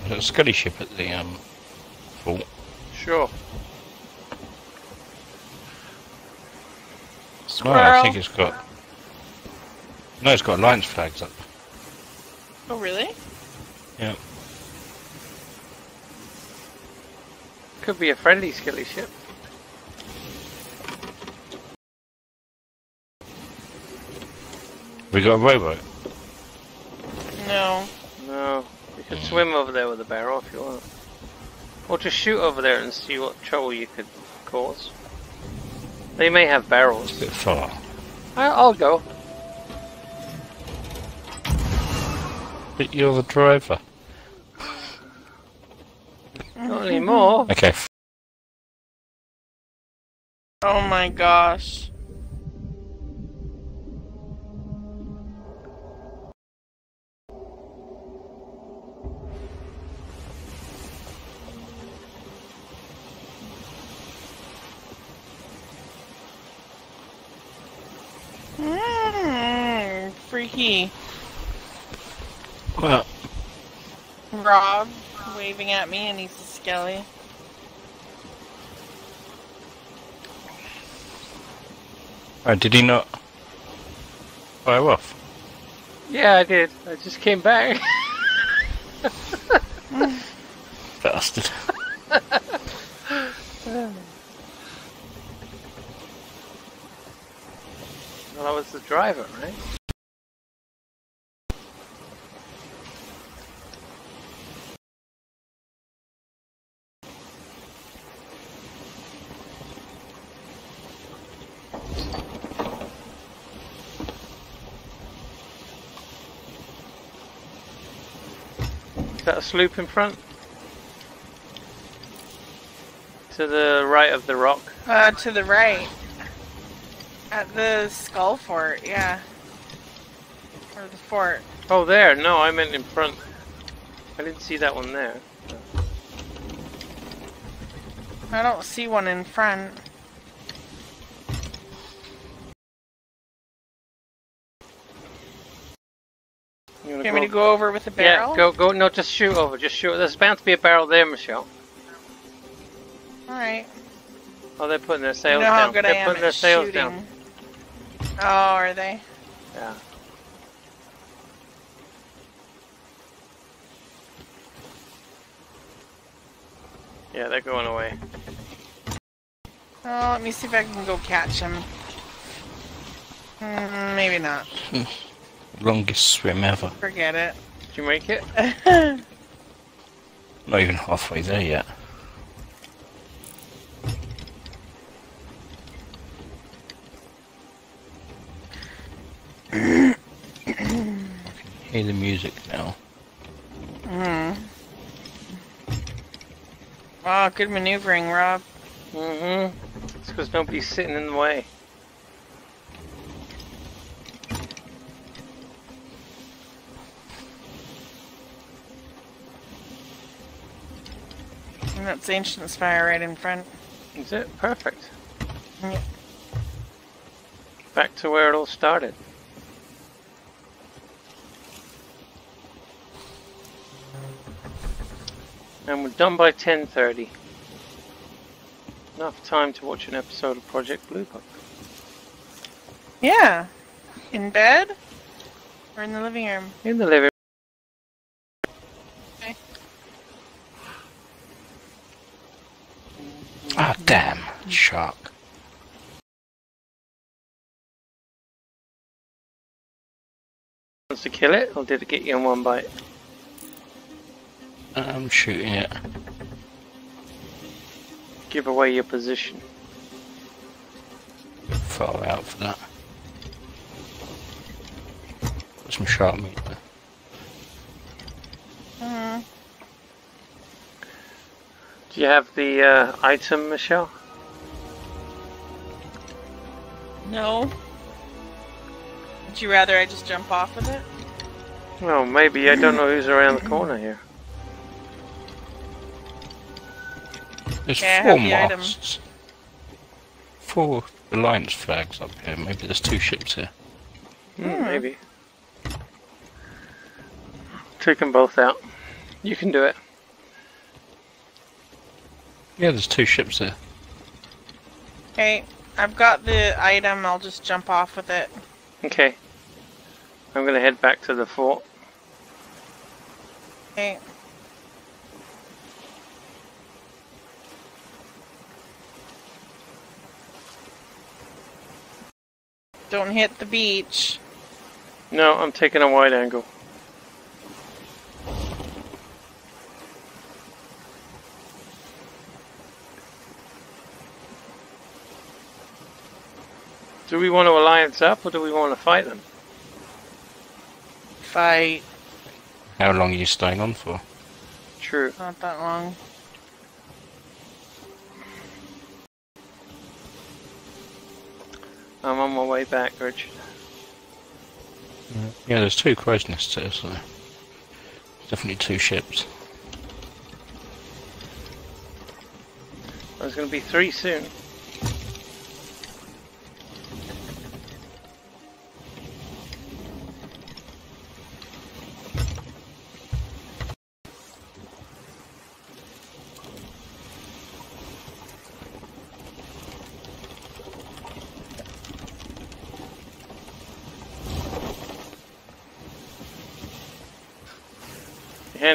There's a skelly ship at the um fort. Sure. No, I think it's got. No, it's got alliance flags up. Oh, really? Yeah. Could be a friendly skelly ship. We got a rowboat. No. No. You could hmm. swim over there with a barrel if you want. Or just shoot over there and see what trouble you could cause. They may have It's a barrels. bit far. I- I'll go. But you're the driver. Not anymore. Okay. Oh my gosh. Mm, freaky. Well, Rob waving at me and he's a skelly. oh, did he not fire off? Yeah, I did. I just came back. [laughs] Bastard. well, I was the driver, right? Sloop in front? To the right of the rock. Uh, to the right. At the skull fort, yeah. Or the fort. Oh, there. No, I meant in front. I didn't see that one there. I don't see one in front. You wanna You want me to go over with the barrel? Yeah, go, go. No, just shoot over. Just shoot. There's bound to be a barrel there, Michelle. Alright. Oh, they're putting their You sails know how down. good they're I am putting their at sails shooting. down. Oh, are they? Yeah. Yeah, they're going away. Oh, let me see if I can go catch them. Mm, maybe not. [laughs] Longest swim ever. Forget it. Did you make it? [laughs] Not even halfway there yet. Hear the music now. Hmm. Wow, good maneuvering, Rob. Mm-hmm. It's because nobody's sitting in the way. And that's Ancient Spire right in front. Is it? Perfect. Yep. Back to where it all started. And we're done by 10.30. Enough time to watch an episode of Project Blue Book. Yeah. In bed? Or in the living room? In the living Ah, damn. Shark. wants to kill it, or did it get you in one bite? I'm shooting it. Give away your position. Far out for that. Got some shark meat there. Hmm. Do you have the uh, item, Michelle? No. Would you rather I just jump off of it? Well, maybe. I don't know who's around the corner here. There's Okay, four have the item. masts. Four alliance flags up here. Maybe there's two ships here. Hmm, maybe. Take them both out. You can do it. Yeah, there's two ships there. Okay, I've got the item, I'll just jump off with it. Okay. I'm gonna head back to the fort. Okay. Don't hit the beach. No, I'm taking a wide angle. Do we want to alliance up or do we want to fight them? Fight. How long are you staying on for? True. Not that long. I'm on my way back, Richard. Yeah, there's two closeness to us, so definitely two ships. There's going to be three soon.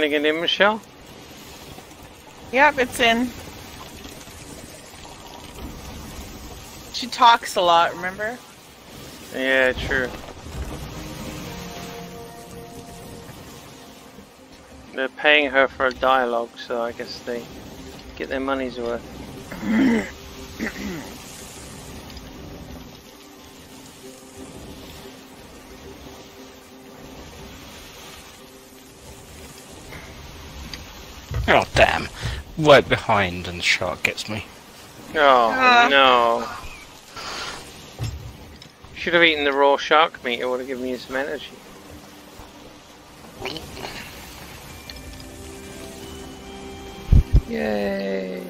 You handing it in, Michelle? Yep, it's in. She talks a lot, remember? Yeah, true. They're paying her for a dialogue, so I guess they get their money's worth. [clears throat] Oh damn! Right behind, and the shark gets me. Oh Ah. no! Should have eaten the raw shark meat. It would have given you some energy. Yay!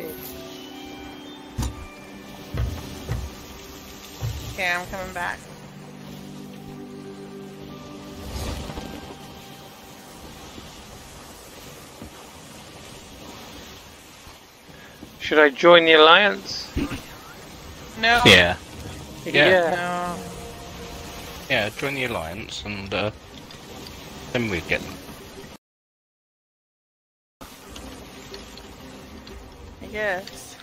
Okay, I'm coming back. Should I join the alliance? No. Yeah, Yeah. No. yeah. Join the alliance, and uh, then we get them. I guess.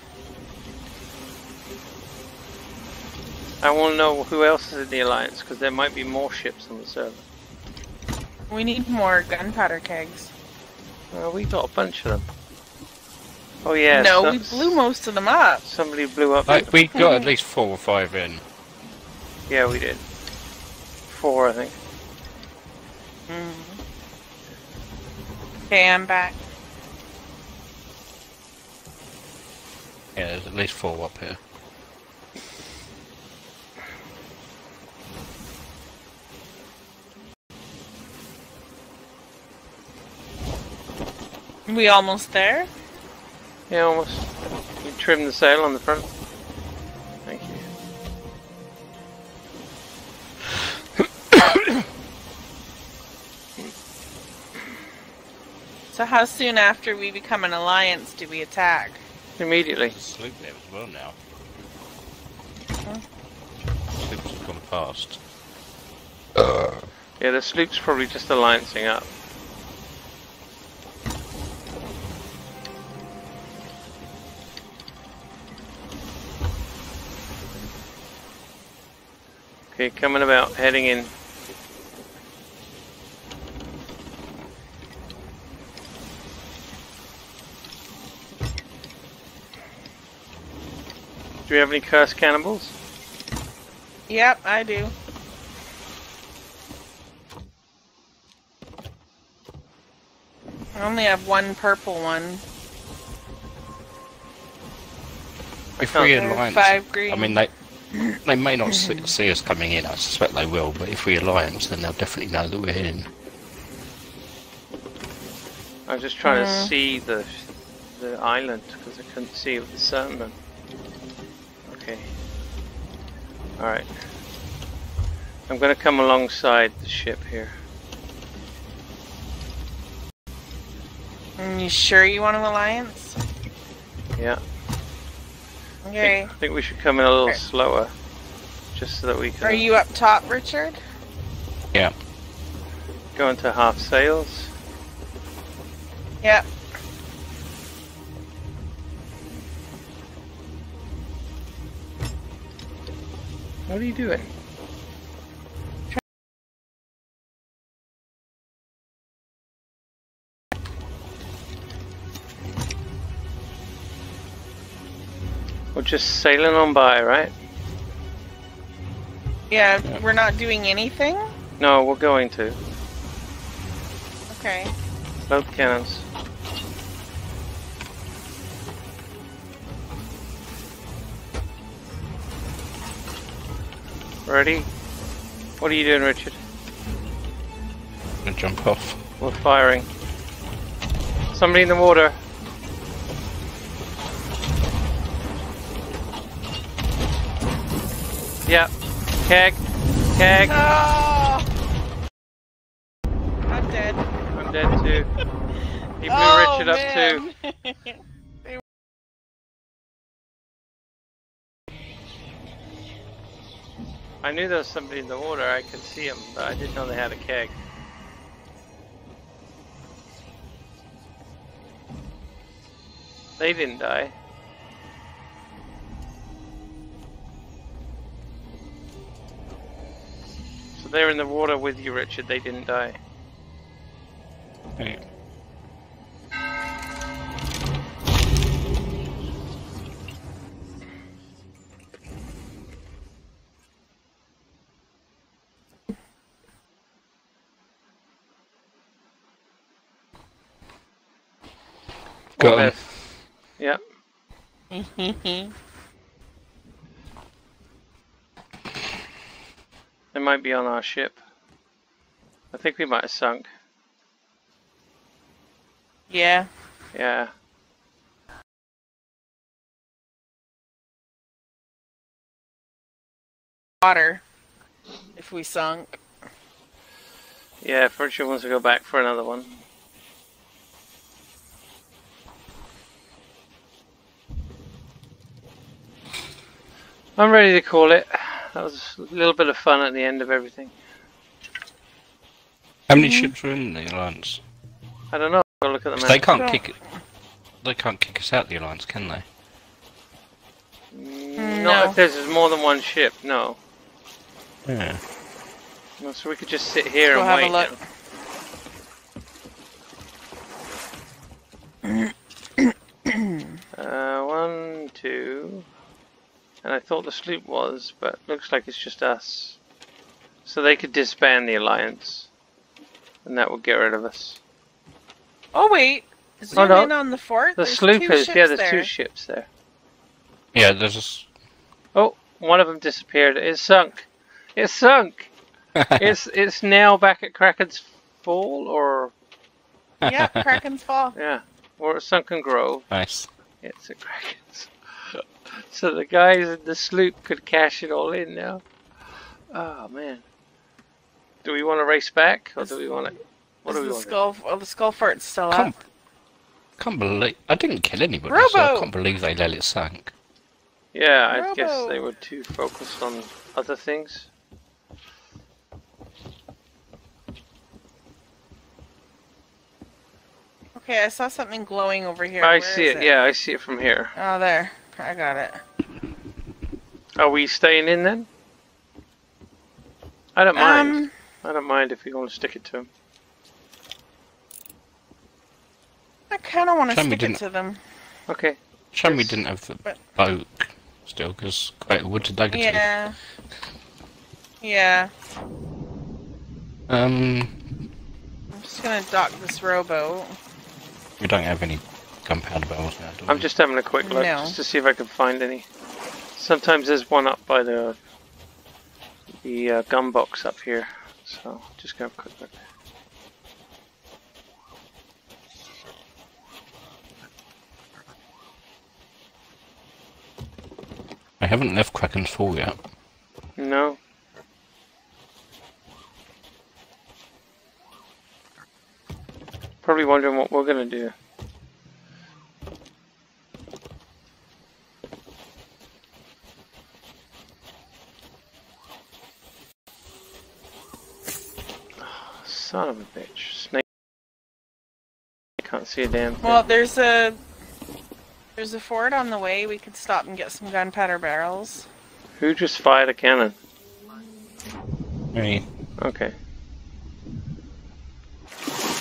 I want to know who else is in the alliance because there might be more ships on the server. We need more gunpowder kegs. Uh, we got a bunch of them. Oh yeah. no, so- we blew most of them up. Somebody blew up. Like we got at least four or five in. Yeah, we did. Four, I think. Mm. Okay, I'm back. Yeah, there's at least four up here. We almost there? Yeah, almost. You trimmed the sail on the front. Thank you. [coughs] So how soon after we become an alliance do we attack? Immediately. There's a sloop there as well now. Sloops have gone past. Yeah, the sloop's probably just alliancing up. Okay, coming about, heading in. Do we have any cursed cannonballs? Yep, I do. I only have one purple one. If Oh. we There are five green. I mean they they may not see, see us coming in. I suspect they will, but if we alliance, then they'll definitely know that we're in. I'm just trying Mm. to see the the island because I couldn't see it with the sun. Okay. All right. I'm gonna come alongside the ship here. Are you sure you want an alliance? Yeah. I think, I think we should come in a little Okay. slower, just so that we can Are you up top, Richard? Yeah. Going to half sails. Yep. What are you doing? Just sailing on by, right? Yeah, Yeah. we're not doing anything? No, we're going to. Okay. Load cannons. Ready? What are you doing, Richard? I'm gonna jump off. We're firing. Somebody in the water. Yep. Keg. Keg. I'm dead. I'm dead too. He blew oh, Richard up too. [laughs] I knew there was somebody in the water. I could see him, but I didn't know they had a keg. They didn't die. So they're in the water with you, Richard. They didn't die. Hey. Got What 'em. if- Yep. They might be on our ship. I think we might have sunk. yeah. Yeah. Water. If we sunk. Yeah, if Richard wants to go back for another one. I'm ready to call it. That was a little bit of fun at the end of everything. How many ships are in the alliance? I don't know. I'll look at the 'Cause map. They can't Well- kick. They can't kick us out of the alliance, can they? Mm, No. Not if there's more than one ship. No. Yeah. No, So we could just sit here Go and have a wait. look. [coughs] Uh, one, two. And I thought the sloop was, but looks like it's just us. So they could disband the alliance. And that would get rid of us. Oh wait. Zoom no. in on the fort. The There's sloop two is, ships yeah, there's there. two ships there. Yeah, there's a. s- Oh, one of them disappeared. It's sunk. It's sunk. [laughs] it's it's now back at Kraken's Fall, or yeah, Kraken's Fall. [laughs] yeah, or Sunken Grove. nice. It's at Kraken's. So the guys in the sloop could cash it all in now. Oh man. Do we want to race back, or do we want to? What Is do we the want? to skull? Oh, the skull fort's still Come. up. Can't believe I didn't kill anybody, so I Robo! can't believe they let it sink. Yeah, I guess they were too focused on other things. Okay, I saw something glowing over here. I Where see is it. Yeah, I see it from here. Oh, there. I got it. Are we staying in then? I don't mind. Um, I don't mind if you want to stick it to them. I kind of want to Shame we stick it didn't- to them. Okay. Shame we didn't have the But- boat still, because Great Wood to dagger to. Yeah. Yeah. Um, I'm just gonna dock this rowboat. we don't have any gunpowder barrels now, do we? I'm just having a quick look No. just to see if I can find any. Sometimes there's one up by the the uh, gun box up here, so just gonna quick look. I haven't left Kraken's Fall yet. No. Probably wondering what we're gonna do. Son of a bitch. Snake. I can't see a damn thing. Well, there's a there's a fort on the way. We could stop and get some gunpowder barrels. Who just fired a cannon? Me. Okay.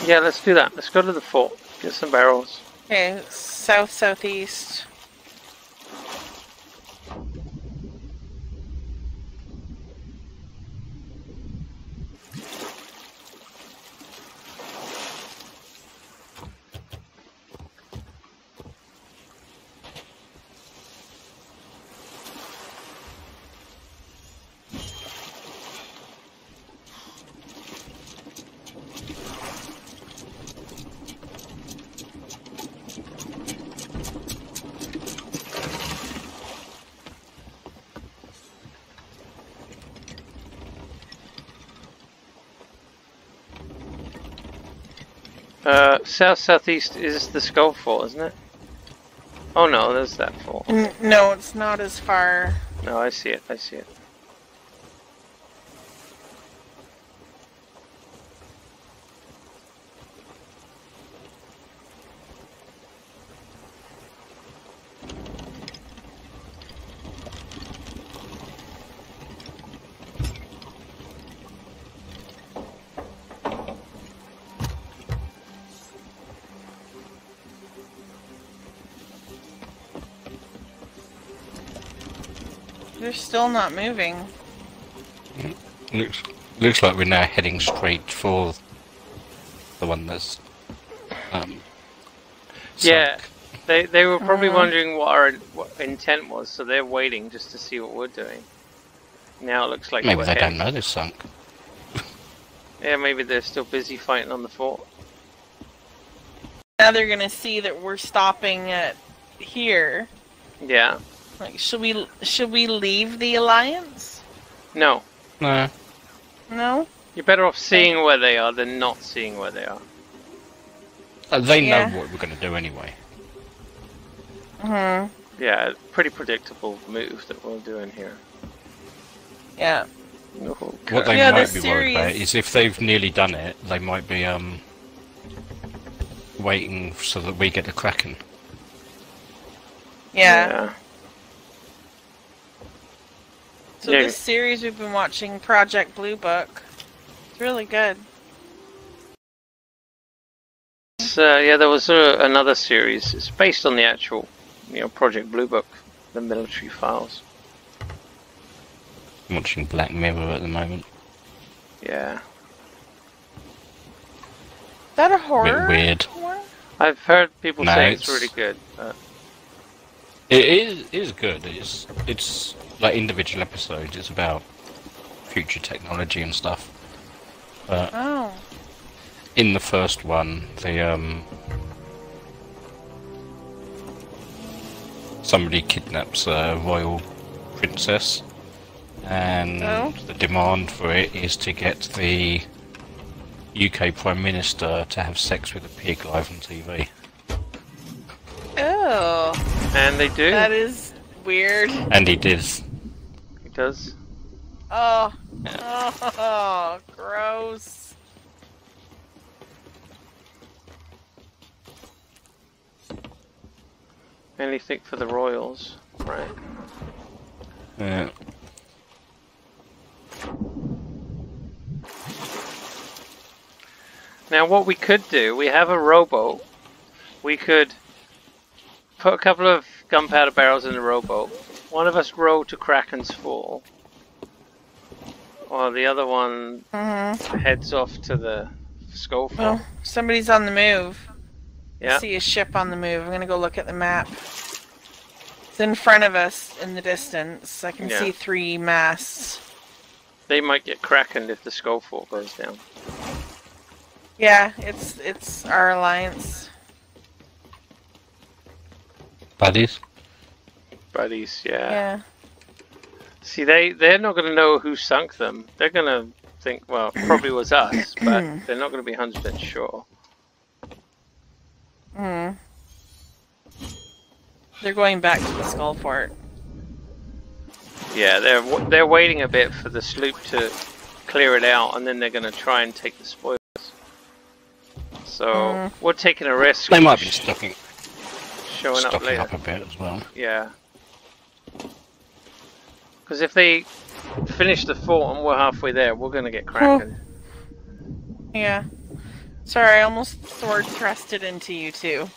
Yeah, let's do that. Let's go to the fort. Get some barrels. Okay, south southeast. South southeast is the skull fort, isn't it? Oh no, there's that fort. N- no, it's not as far. No, I see it. I see it. They're still not moving. Looks looks like we're now heading straight for the one that's um. Yeah, sunk. they they were probably Mhm. wondering what our what intent was, so they're waiting just to see what we're doing. Now it looks like Maybe we're they don't know they're sunk. Yeah, maybe they're still busy fighting on the fort. Now they're gonna see that we're stopping at here. Yeah. Like, should we should we leave the alliance? No, No. No. you're better off seeing where they are than not seeing where they are. Uh, they Yeah. know what we're going to do anyway. Hmm. Yeah, pretty predictable move that we're doing here. Yeah. Oh, What they Yeah, might be worried about series- is if they've nearly done it, they might be um waiting so that we get the Kraken. Yeah. So Yeah. this series we've been watching, Project Blue Book, it's really good. So yeah, there was uh, another series. It's based on the actual, you know, Project Blue Book, the military files. I'm watching Black Mirror at the moment. Yeah, Is that a horror? A weird. one? I've heard people No, say it's, it's- really good. But It is it is good. It's it's like individual episodes. It's about future technology and stuff. But Oh. in the first one, the um somebody kidnaps a royal princess, and Oh. the demand for it is to get the UK Prime Minister to have sex with a pig live on TV. Oh. and they do. That is weird. And he did. It does. Oh. [laughs] Oh. Gross. thick for the royals, right? Yeah. Now, what we could do, we have a rowboat. We could put a couple of gunpowder barrels in the rowboat. One of us row to Kraken's Fall, while the other one Mm-hmm. heads off to the Skull Fort. Well, somebody's on the move. I yeah, see a ship on the move. I'm gonna go look at the map. It's in front of us in the distance. I can Yeah. see three masts. they might get Kraken if the Skull Fort goes down. Yeah, it's it's our alliance. Buddies? Buddies, yeah. Yeah. See, they they're not going to know who sunk them. They're going to think, well, probably was us, [clears throat] but they're not going to be hundred percent sure. Hmm. They're going back to the skull fort. Yeah, they're they're waiting a bit for the sloop to clear it out, and then they're going to try and take the spoils. So Mm. we're taking a risk. They might be sh- stocking, showing up stocking later. up a bit as well. Yeah. Because if they finish the fort and we're halfway there, we're going to get Kraken. Yeah. Sorry, I almost sword thrusted into you too.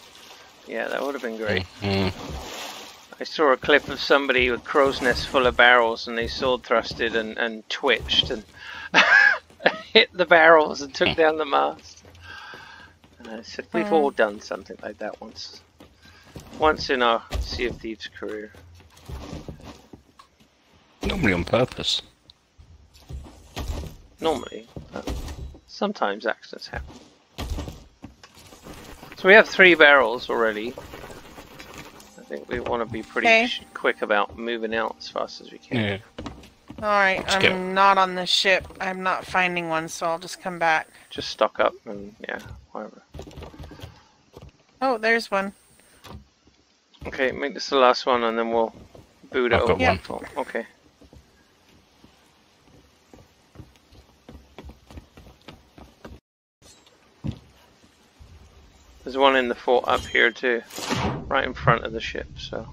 Yeah, that would have been great. Mm. I saw a clip of somebody with crow's nest full of barrels, and they sword thrusted and, and twitched and [laughs] hit the barrels and took down the mast. And I said, "We've Hmm. all done something like that once, once in our Sea of Thieves career." Normally on purpose. Normally, but sometimes accidents happen. So we have three barrels already. I think we want to be pretty Okay. quick about moving out as fast as we can. Yeah. Alright, I'm go. not on the ship. I'm not finding one, so I'll just come back. Just stock up and yeah, whatever. Oh, there's one. Okay, make this the last one and then we'll boot it I've got over. one. Oh, Okay. There's one in the fort up here too, right in front of the ship. So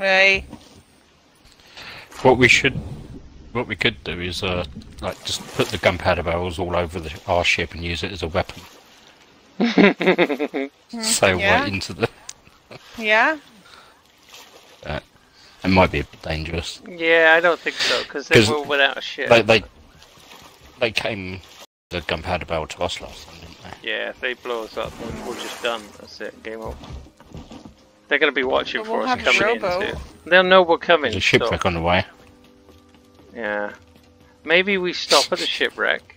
Hey. What we should, what we could do is, uh, like just put the gunpowder barrels all over the, our ship and use it as a weapon. [laughs] Sail yeah. right into the. Yeah? It might be a bit dangerous. yeah, I don't think so because they 'Cause were without a ship. They they they came the gunpowder barrel to us last time, didn't they? Yeah, if they blow us up, then we're just done. That's it. Game over. They're gonna be watching But for we'll us coming in too. They'll know we're coming. There's a so- shipwreck on the way. Yeah. Maybe we stop at the shipwreck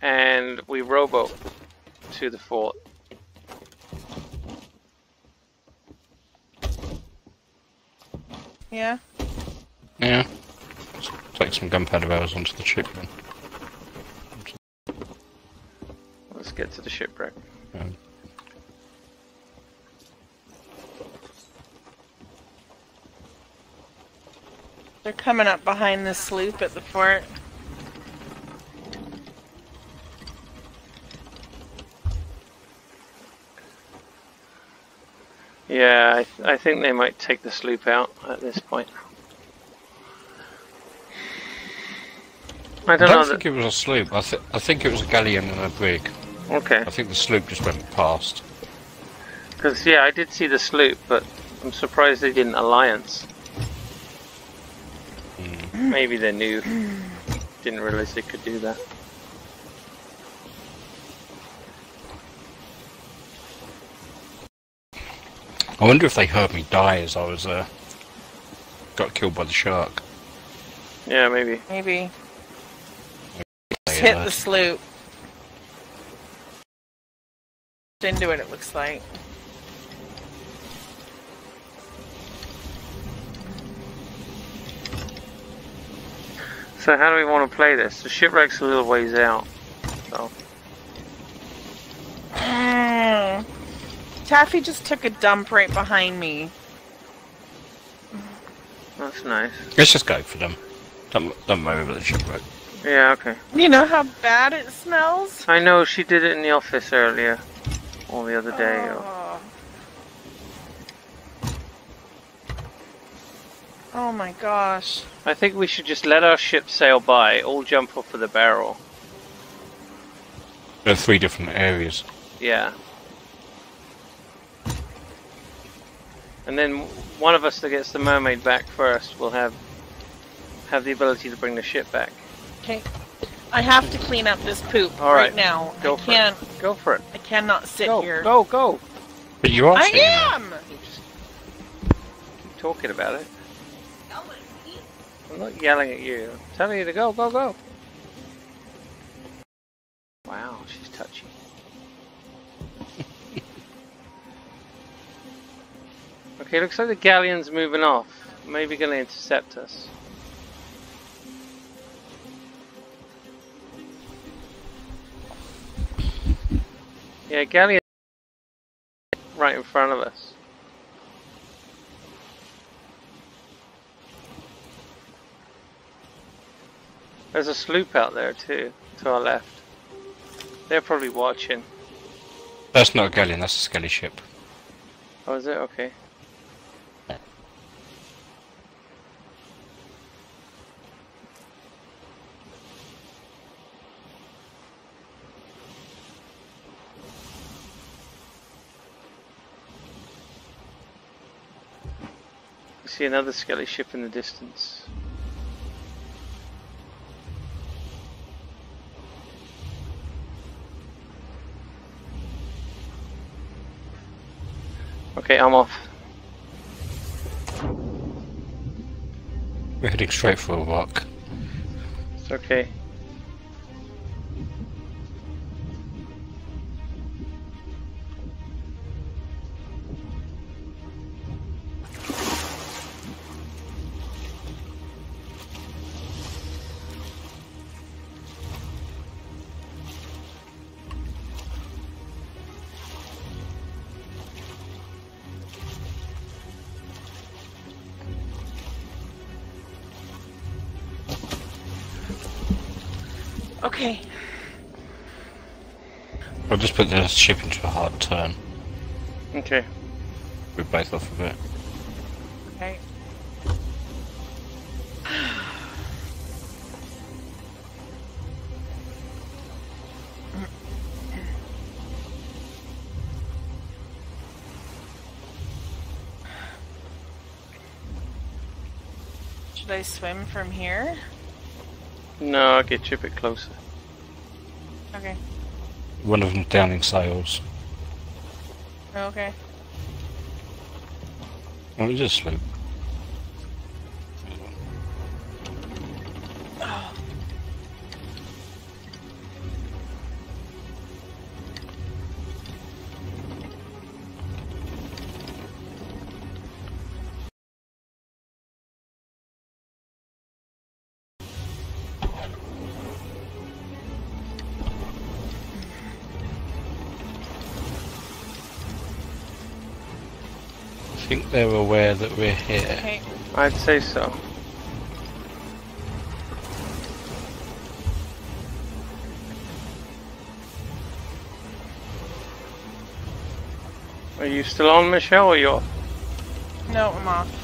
and we rowboat to the fort. Yeah? Yeah. Let's take some gunpowder barrels onto the ship then. Let's get to the shipwreck. Um, They're coming up behind the sloop at the fort. Yeah, I, th- I think they might take the sloop out at this point. I I don't don't think it was a sloop. I, th- I think it was a galleon and a brig. okay, I think the sloop just went past. because yeah, I did see the sloop, but I'm surprised they didn't alliance. Hmm. Maybe they knew. Didn't realize they could do that. I wonder if they heard me die as I was uh, got killed by the shark. Yeah, maybe. Maybe. They, Hit uh, the sloop. Into it, it looks like. So how do we want to play this? The shipwreck's a little ways out. So Mm. Taffy just took a dump right behind me. that's nice. Let's just go for them. Don't, don't worry about the shipwreck. Yeah, okay. You know how bad it smells? I know she did it in the office earlier. Or the other day. Or... Oh. Oh my gosh. I think we should just let our ship sail by, all jump off of the barrel. There are three different areas. Yeah. And then one of us that gets the mermaid back first will have have the ability to bring the ship back. Okay. I have to clean up this poop All right, right, now. Go I for can't it. Go for it. I cannot sit Go, here. go, go. But you are I am! You just keep talking about it. I'm not yelling at you. I'm telling you to go, go, go. Okay, looks like the galleon's moving off. Maybe gonna intercept us. Yeah, galleon right in front of us. There's a sloop out there too, to our left. They're probably watching. That's not a galleon, that's a skelly ship. Oh, is it? Okay. See another skelly ship in the distance. Okay, I'm off. We're heading straight for a rock. It's okay. I'll just put ship into a hard turn. Okay. We're both off of it. Okay. Should I swim from here? No, I'll get you a bit closer. Okay. One of them downing sails. Okay. Oh, it's a sloop. They're aware that we're here. Okay. I'd say so. Are you still on, Michelle, or you off? No, I'm off.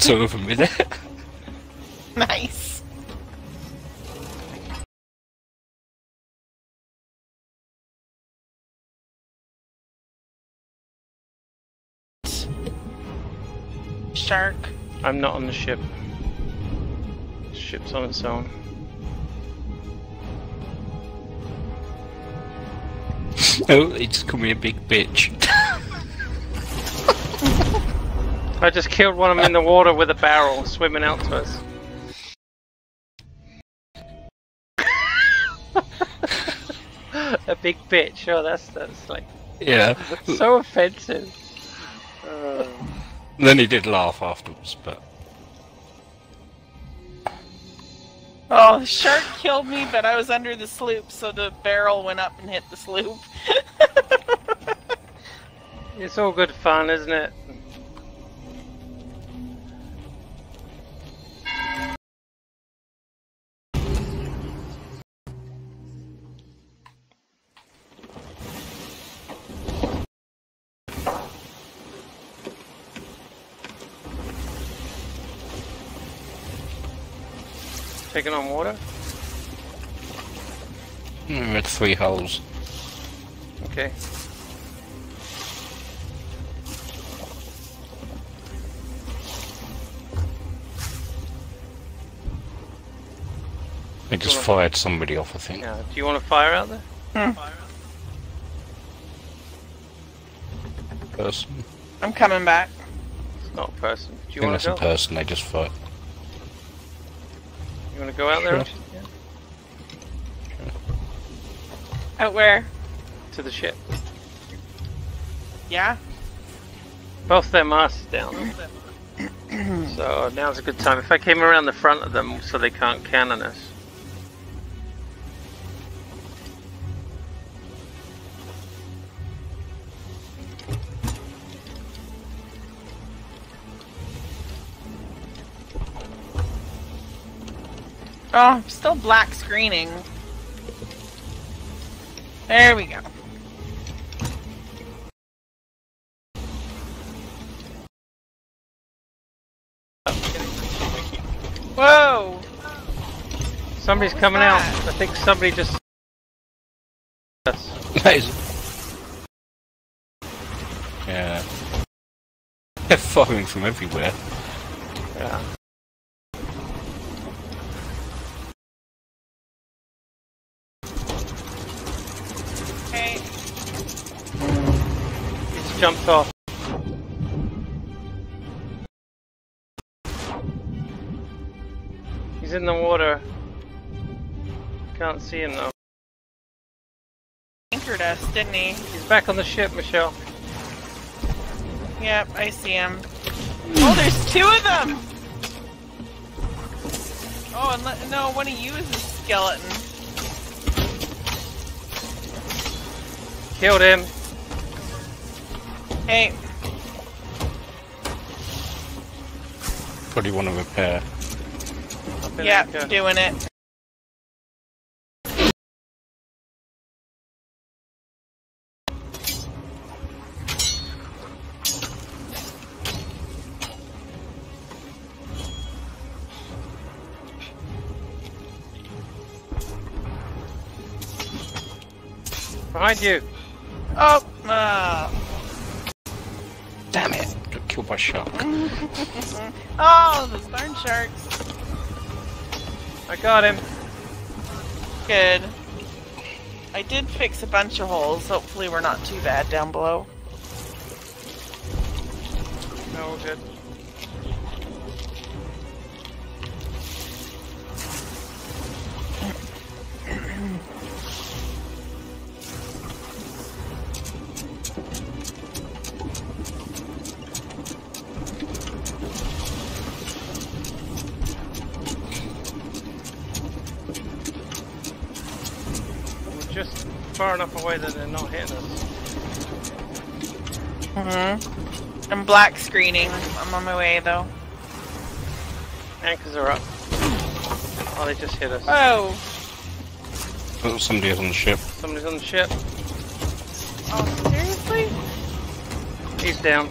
Got two of them with it. [laughs] Nice. Shark. I'm not on the ship. The ship's on its own. [laughs] oh, it's just called me a big bitch. [laughs] I just killed one of them in the water with a barrel swimming out to us. [laughs] a big bitch. Oh, that's that's like yeah. so offensive. Uh, Then he did laugh afterwards, but Oh, the shark killed me, but I was under the sloop, so the barrel went up and hit the sloop. [laughs] it's all good fun, isn't it? Taking on water? Hmm, we had three holes. Okay. They just fired somebody off, I think. Now, do you want to fire out there? Hmm. Person. I'm coming back. It's not a person. Do I you think want that's to a person they just fired. You want to go out there? Sure. Out where? To the ship. Yeah? Both their masts down. [clears throat] so now's a good time. If I came around the front of them so they can't cannon us. Oh, I'm still black screening. There we go. Whoa! Somebody's coming that? out. I think somebody just. Yes. That is. Yeah. [laughs] They're following from everywhere. Jumped off. He's in the water. Can't see him though. Anchored us, didn't he? He's back on the ship, Michelle. Yep, I see him. Oh, there's two of them! Oh, and no, one of you is a skeleton. Killed him. Hey, Probably want to repair. Up yeah, the- doing it. Behind you. Oh, uh, Damn it! Got killed by [laughs] oh, shark. oh, those darn sharks. I got him. Good. I did fix a bunch of holes. Hopefully, we're not too bad down below. No, we're good. Far enough away that they're not hitting us. Mm-hmm. I'm black screening. I'm on my way though. Anchors are up. Oh, they just hit us. Oh, Oh, somebody is on the ship. Somebody's on the ship. oh, seriously? He's down.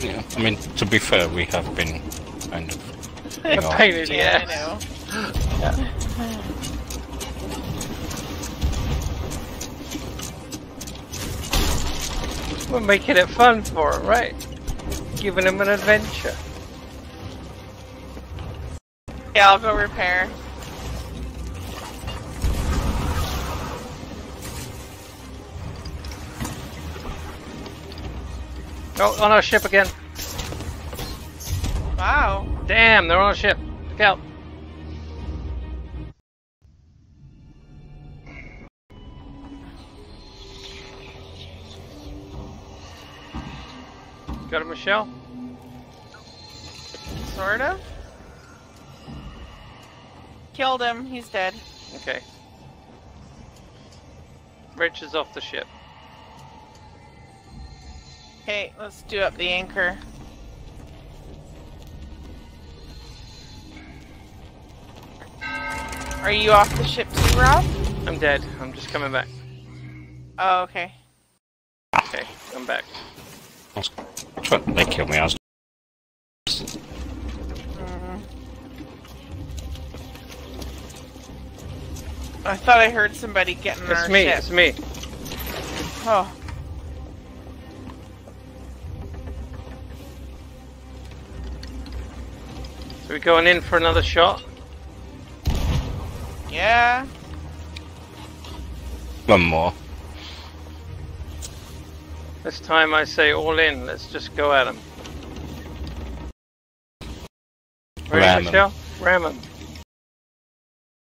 Yeah. I mean, to be fair, we have been kind of. [laughs] A Yeah. pain in the Yeah, I ass. know. We're making it fun for him, right? Giving him an adventure. Yeah, I'll go repair. Oh, on our ship again. Wow. Damn, they're on a ship. Look out. Got it, Michelle? Sort of. Killed him. He's dead. Okay. Rich is off the ship. Okay, let's do up the anchor. Are you off the ship too, Rob? I'm dead. I'm just coming back. Oh, okay. Okay, I'm back. I was they killed me. I was. I thought I heard somebody getting It's our me, ship. it's me. Oh, So we going in for another shot? yeah. One more. This time I say all in. Let's just go at him. Ready, Ram 'em. Michelle? Ram him.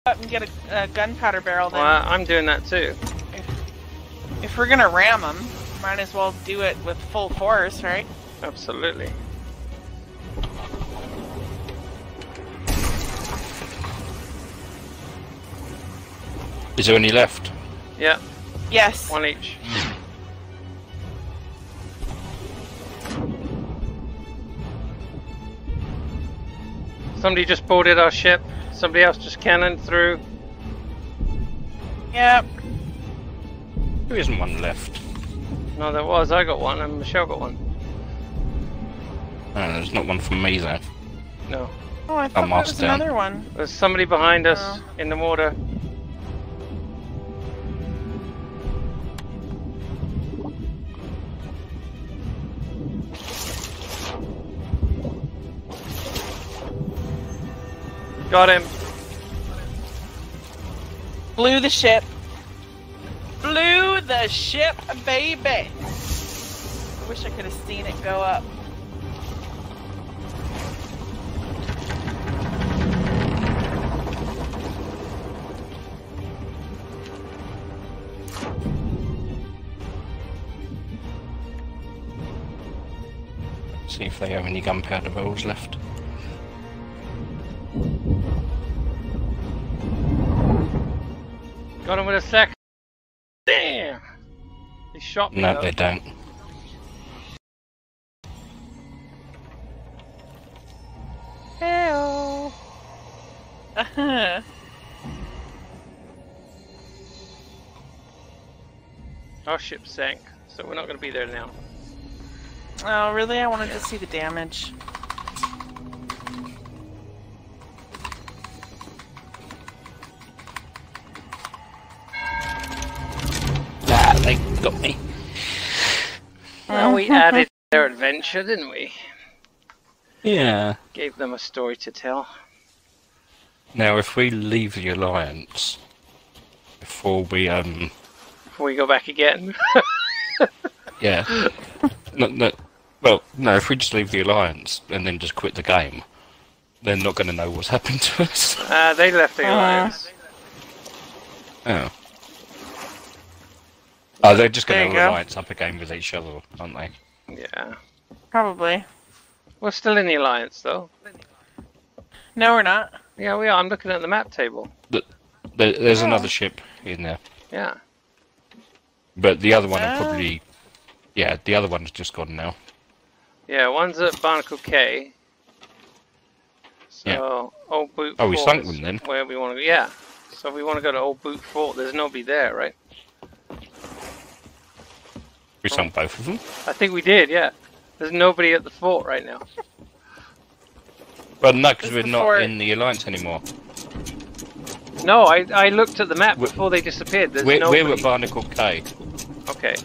Up and get a, a gunpowder barrel then. Well, I'm doing that too. If we're gonna ram them, might as well do it with full force, right? Absolutely. Is there any left? Yeah, Yes. one each. Hmm. Somebody just boarded our ship. Somebody else just cannoned through. Yep. There isn't one left. No, there was. I got one, and Michelle got one. No, there's not one from me though. No. Oh, I thought that marked was down. another one. There's somebody behind us Oh. in the water. Got him. Blew the ship. Blew the ship, baby. I wish I could have seen it go up. See if they have any gunpowder rolls left. Got him with a sec. Damn. He shot me. No, though. they don't. Hell. oh, [laughs] Our ship sank, so we're not going to be there now. Oh, really? I wanted to see the damage. Got me. Well, we added [laughs] their adventure, didn't we? Yeah. Gave them a story to tell. Now, if we leave the alliance before we um, Before we go back again. [laughs] yeah, no, no, well, no, if we just leave the alliance and then just quit the game, they're not going to know what's happened to us. uh, they left the Uh-huh. alliance. Oh. Oh, they're just There going you to go. alliance up again with each other, aren't they? Yeah. Probably. We're still in the alliance, though. No, we're not. Yeah, we are. I'm looking at the map table. There, there's Oh. another ship in there, Yeah. but the other one will Oh. probably, yeah, the other one's just gone now. Yeah, one's at Barnacle Cay. So, Yeah. Old Boot Oh, we sunk is them then. Where we want to go. Yeah. So if we want to go to Old Boot Fort, there's nobody there, right? We sunk both of them. I think we did, yeah. There's nobody at the fort right now. Well, no, because we're not fort. in the alliance anymore. No, I, I looked at the map We're- before they disappeared. There's We're, nobody. we're at Barnacle Cay. Okay.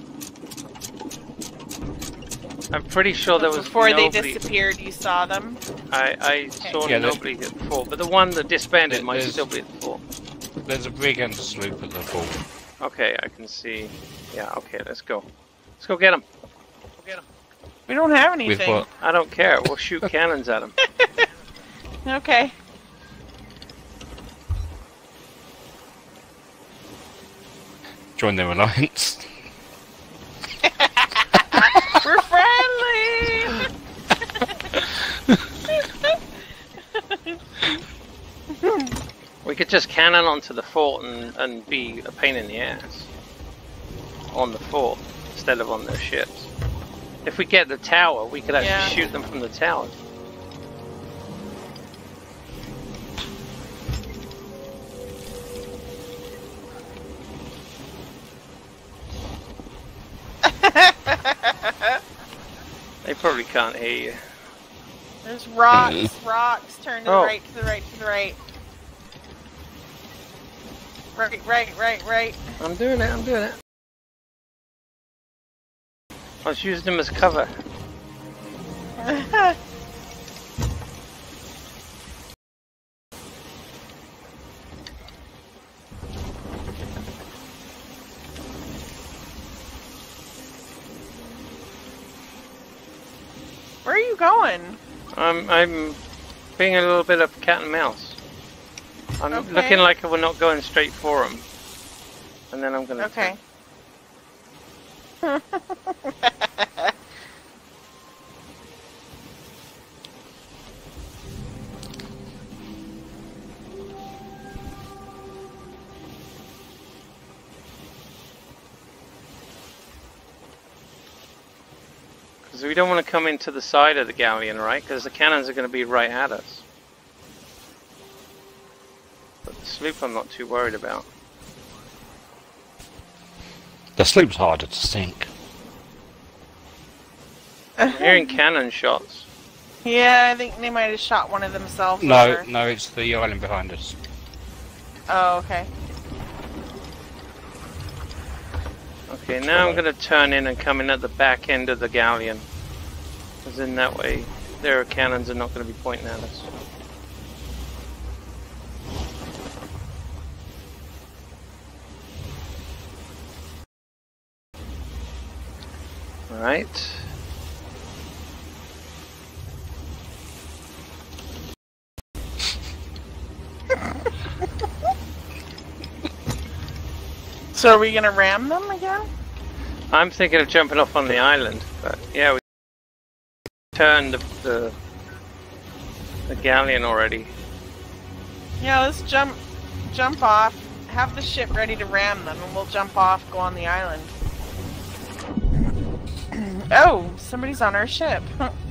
I'm pretty sure there was Before they disappeared, you saw them. I, I saw Yeah, there- nobody at the fort, but the one that disbanded There- might still be at the fort. There's a brig and a sloop at the fort. Okay, I can see. Yeah, okay, let's go. Let's go get them. Go get 'em. We don't have With anything. what? I don't care. We'll shoot [laughs] cannons at them. [laughs] Okay. Join their alliance. [laughs] We're friendly! We could just cannon onto the fort and, and be a pain in the ass. On the fort, instead of on their ships. If we get the tower, we could actually Yeah. shoot them from the tower. [laughs] They probably can't hear you. There's rocks, mm-hmm. rocks. Turn to Oh. the right, to the right, to the right. Right, right, right, right. I'm doing it, I'm doing it. I was using them as cover. [laughs] Where are you going? I'm I'm being a little bit of cat and mouse. I'm Okay. looking like we're not going straight for them. And then I'm gonna. Okay. Because we don't want to come into the side of the galleon, right? Because the cannons are going to be right at us. But the sloop I'm not too worried about. The sloop's harder to sink. I'm uh-huh. hearing cannon shots. Yeah, I think they might have shot one of themselves. No, over. no, it's the island behind us. Oh, okay. Okay, now I'm going to turn in and come in at the back end of the galleon. Because in that way, their cannons are not going to be pointing at us. Alright. So are we gonna ram them again? I'm thinking of jumping off on the island, but yeah, we turned the, the, the galleon already. Yeah, let's jump, jump off. Have the ship ready to ram them, and we'll jump off. Go on the island. Oh, somebody's on our ship. [laughs]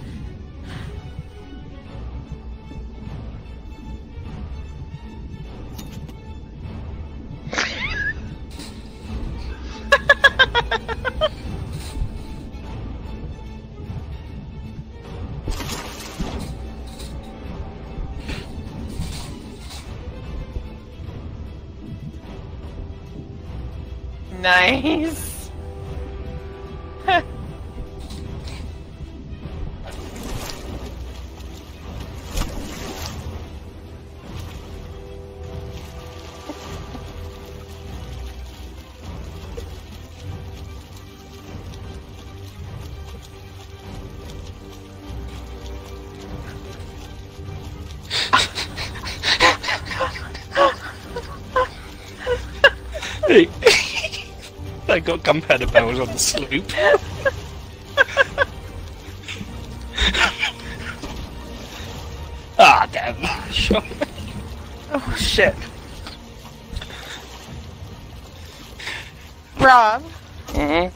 I got gunpowder barrels on the sloop. ah, damn. Shot. Oh shit. Rob, Mm-hmm.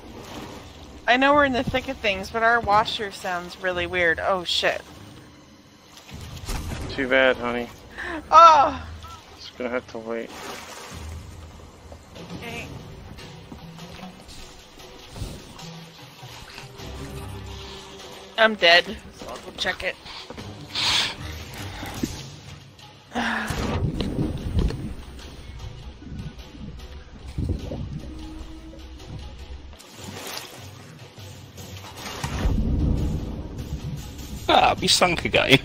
I know we're in the thick of things, but our washer sounds really weird. Oh shit. Too bad, honey. Oh. Just gonna have to wait. I'm dead, so I'll go check it. Ah, we sunk again.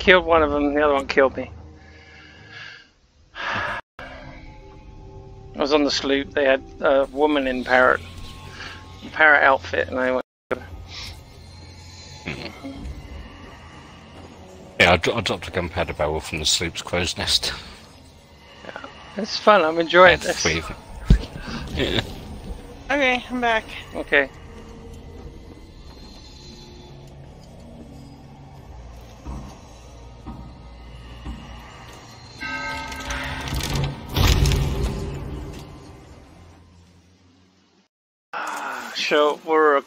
Killed one of them, the other one killed me. I was on the sloop, they had a woman in parrot, parrot outfit, and I went, Yeah, I, dro- I dropped a gunpowder barrel from the sloop's crow's nest. Yeah, it's fun, I'm enjoying Had this. three of them. Yeah. Okay, I'm back. Okay.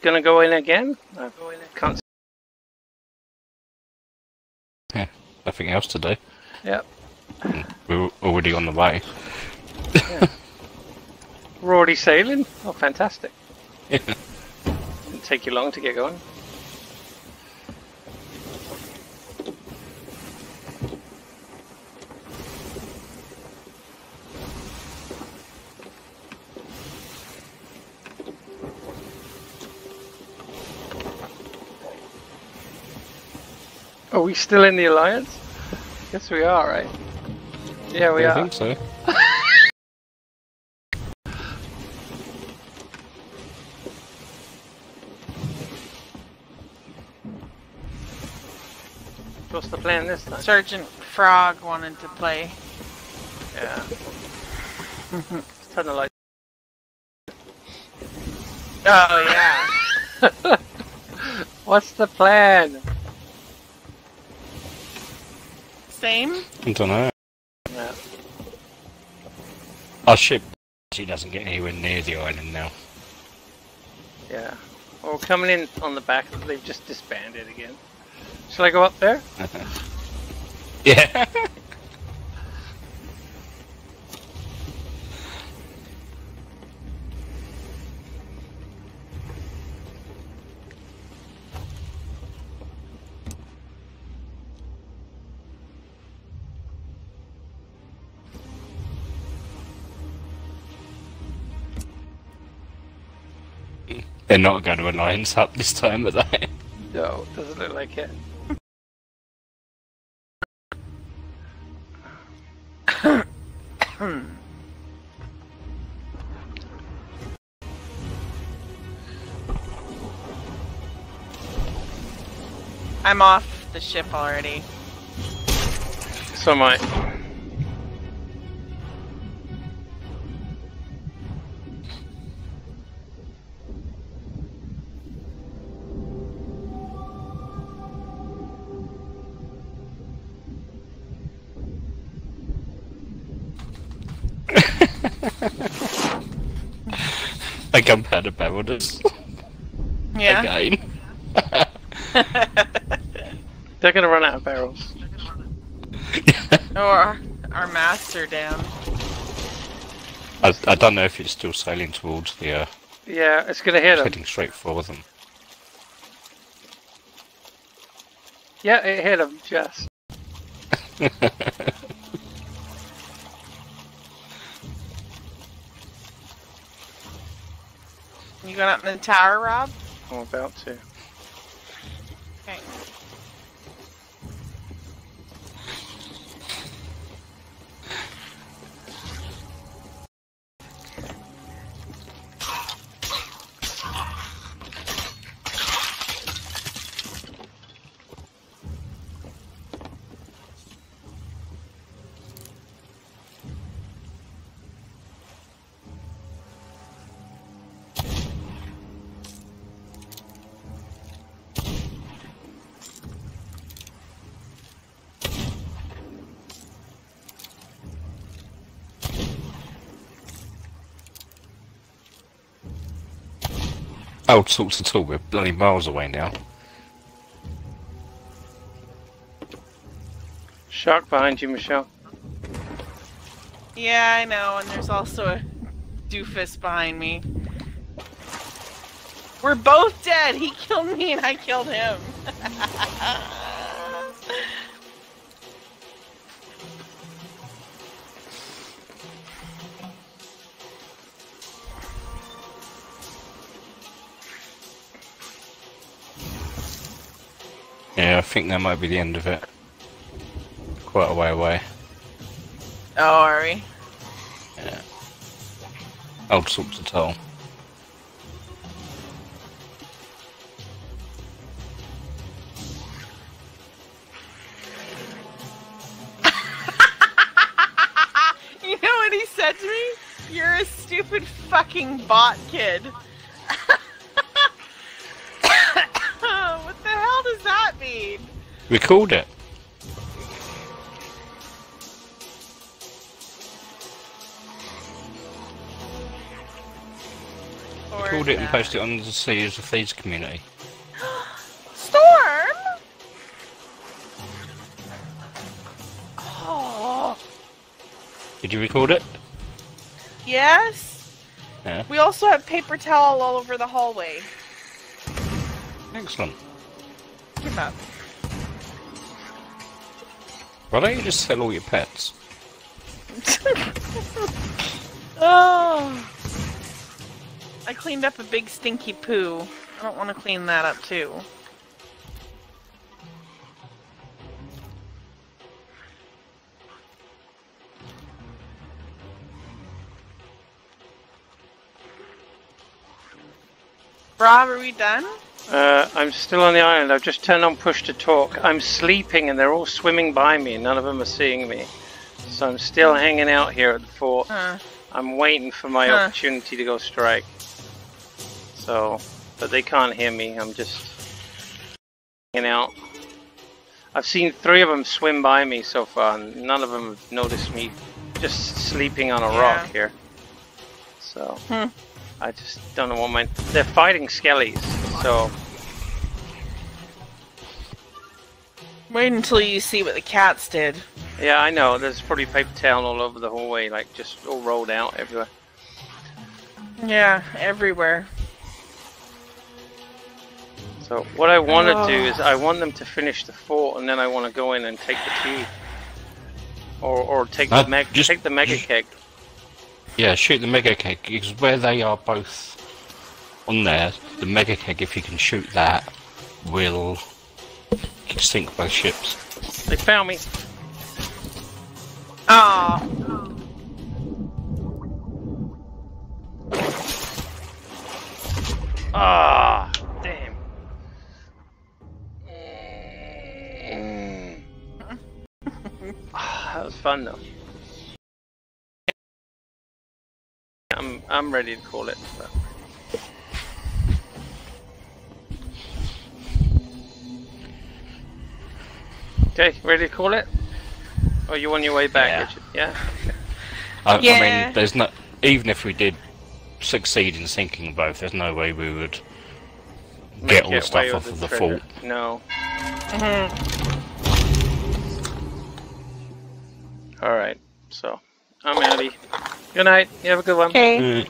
We're gonna go in again. I can't. yeah. Nothing else to do. Yep. We're already on the way. We're already sailing. Oh, fantastic! [laughs] Yeah. Didn't take you long to get going. Are we still in the alliance? Yes, we are, right? Yeah, we I are. I think so. What's the plan this time? Sergeant Frog wanted to play. Yeah. Let's [laughs] turn the light. Oh yeah. [laughs] What's the plan? Same. I don't know. Yeah. Our ship she doesn't get anywhere near the island now. Yeah. Well, we're coming in on the back. They've just disbanded again. Shall I go up there? [laughs] yeah. [laughs] not going to alliance up this time, are [laughs] they? No, doesn't look like it. [coughs] I'm off the ship already. So am I. I gunpowder barreled us Yeah. again. [laughs] They're gonna run out of barrels. or our master down. I, I don't know if it's still sailing towards the. Uh, Yeah, it's gonna hit them. heading straight for them. Yeah, it hit them just. [laughs] You going up in the tower, Rob? I'm about to. Old sorts at all. We're bloody miles away now. Shark behind you, Michelle. Yeah, I know, and there's also a doofus behind me. We're both dead. He killed me and I killed him. [laughs] think that might be the end of it. Quite a way away. oh, are we? Yeah. Old sorts at all. You know what he said to me? You're a stupid fucking bot kid. what the hell does that mean? Called it. Or called it and posted it on the Seas of Thieves community. [gasps] Storm? Oh, Did you record it? yes. Yeah. We also have paper towel all over the hallway. Excellent. Why don't you just sell all your pets? [laughs] oh. I cleaned up a big stinky poo. I don't want to clean that up too. Rob, are we done? Uh, I'm still on the island. I've just turned on push to talk. I'm sleeping and they're all swimming by me. None of them are seeing me. So I'm still hanging out here at the fort. Huh. I'm waiting for my Huh. opportunity to go strike. So but they can't hear me. I'm just hanging out. I've seen three of them swim by me so far, and none of them have noticed me just sleeping on a Yeah. rock here. So Hmm. I just don't know what my. They're fighting skellies, so Wait until you see what the cats did. yeah, I know. There's probably paper towel all over the hallway, like just all rolled out everywhere. Yeah, everywhere. So what I want to do Oh. is I want them to finish the fort, and then I want to go in and take the key, or or take Uh, the meg just- take the mega just- keg. Yeah, shoot the mega keg because where they are both on there, the mega keg, if you can shoot that, will sink both ships. They found me. Ah, Ah, damn. Ah, that was fun though. I'm I'm ready to call it. But... Okay, ready to call it? Or you on your way back, Yeah. Richard? Yeah. I, I mean, there's no. Even if we did succeed in sinking both, there's no way we would get all the stuff off with of the treasure. fort. No. mhm. All right. So I'm outie. Good night. You have a good one. okay. Mm.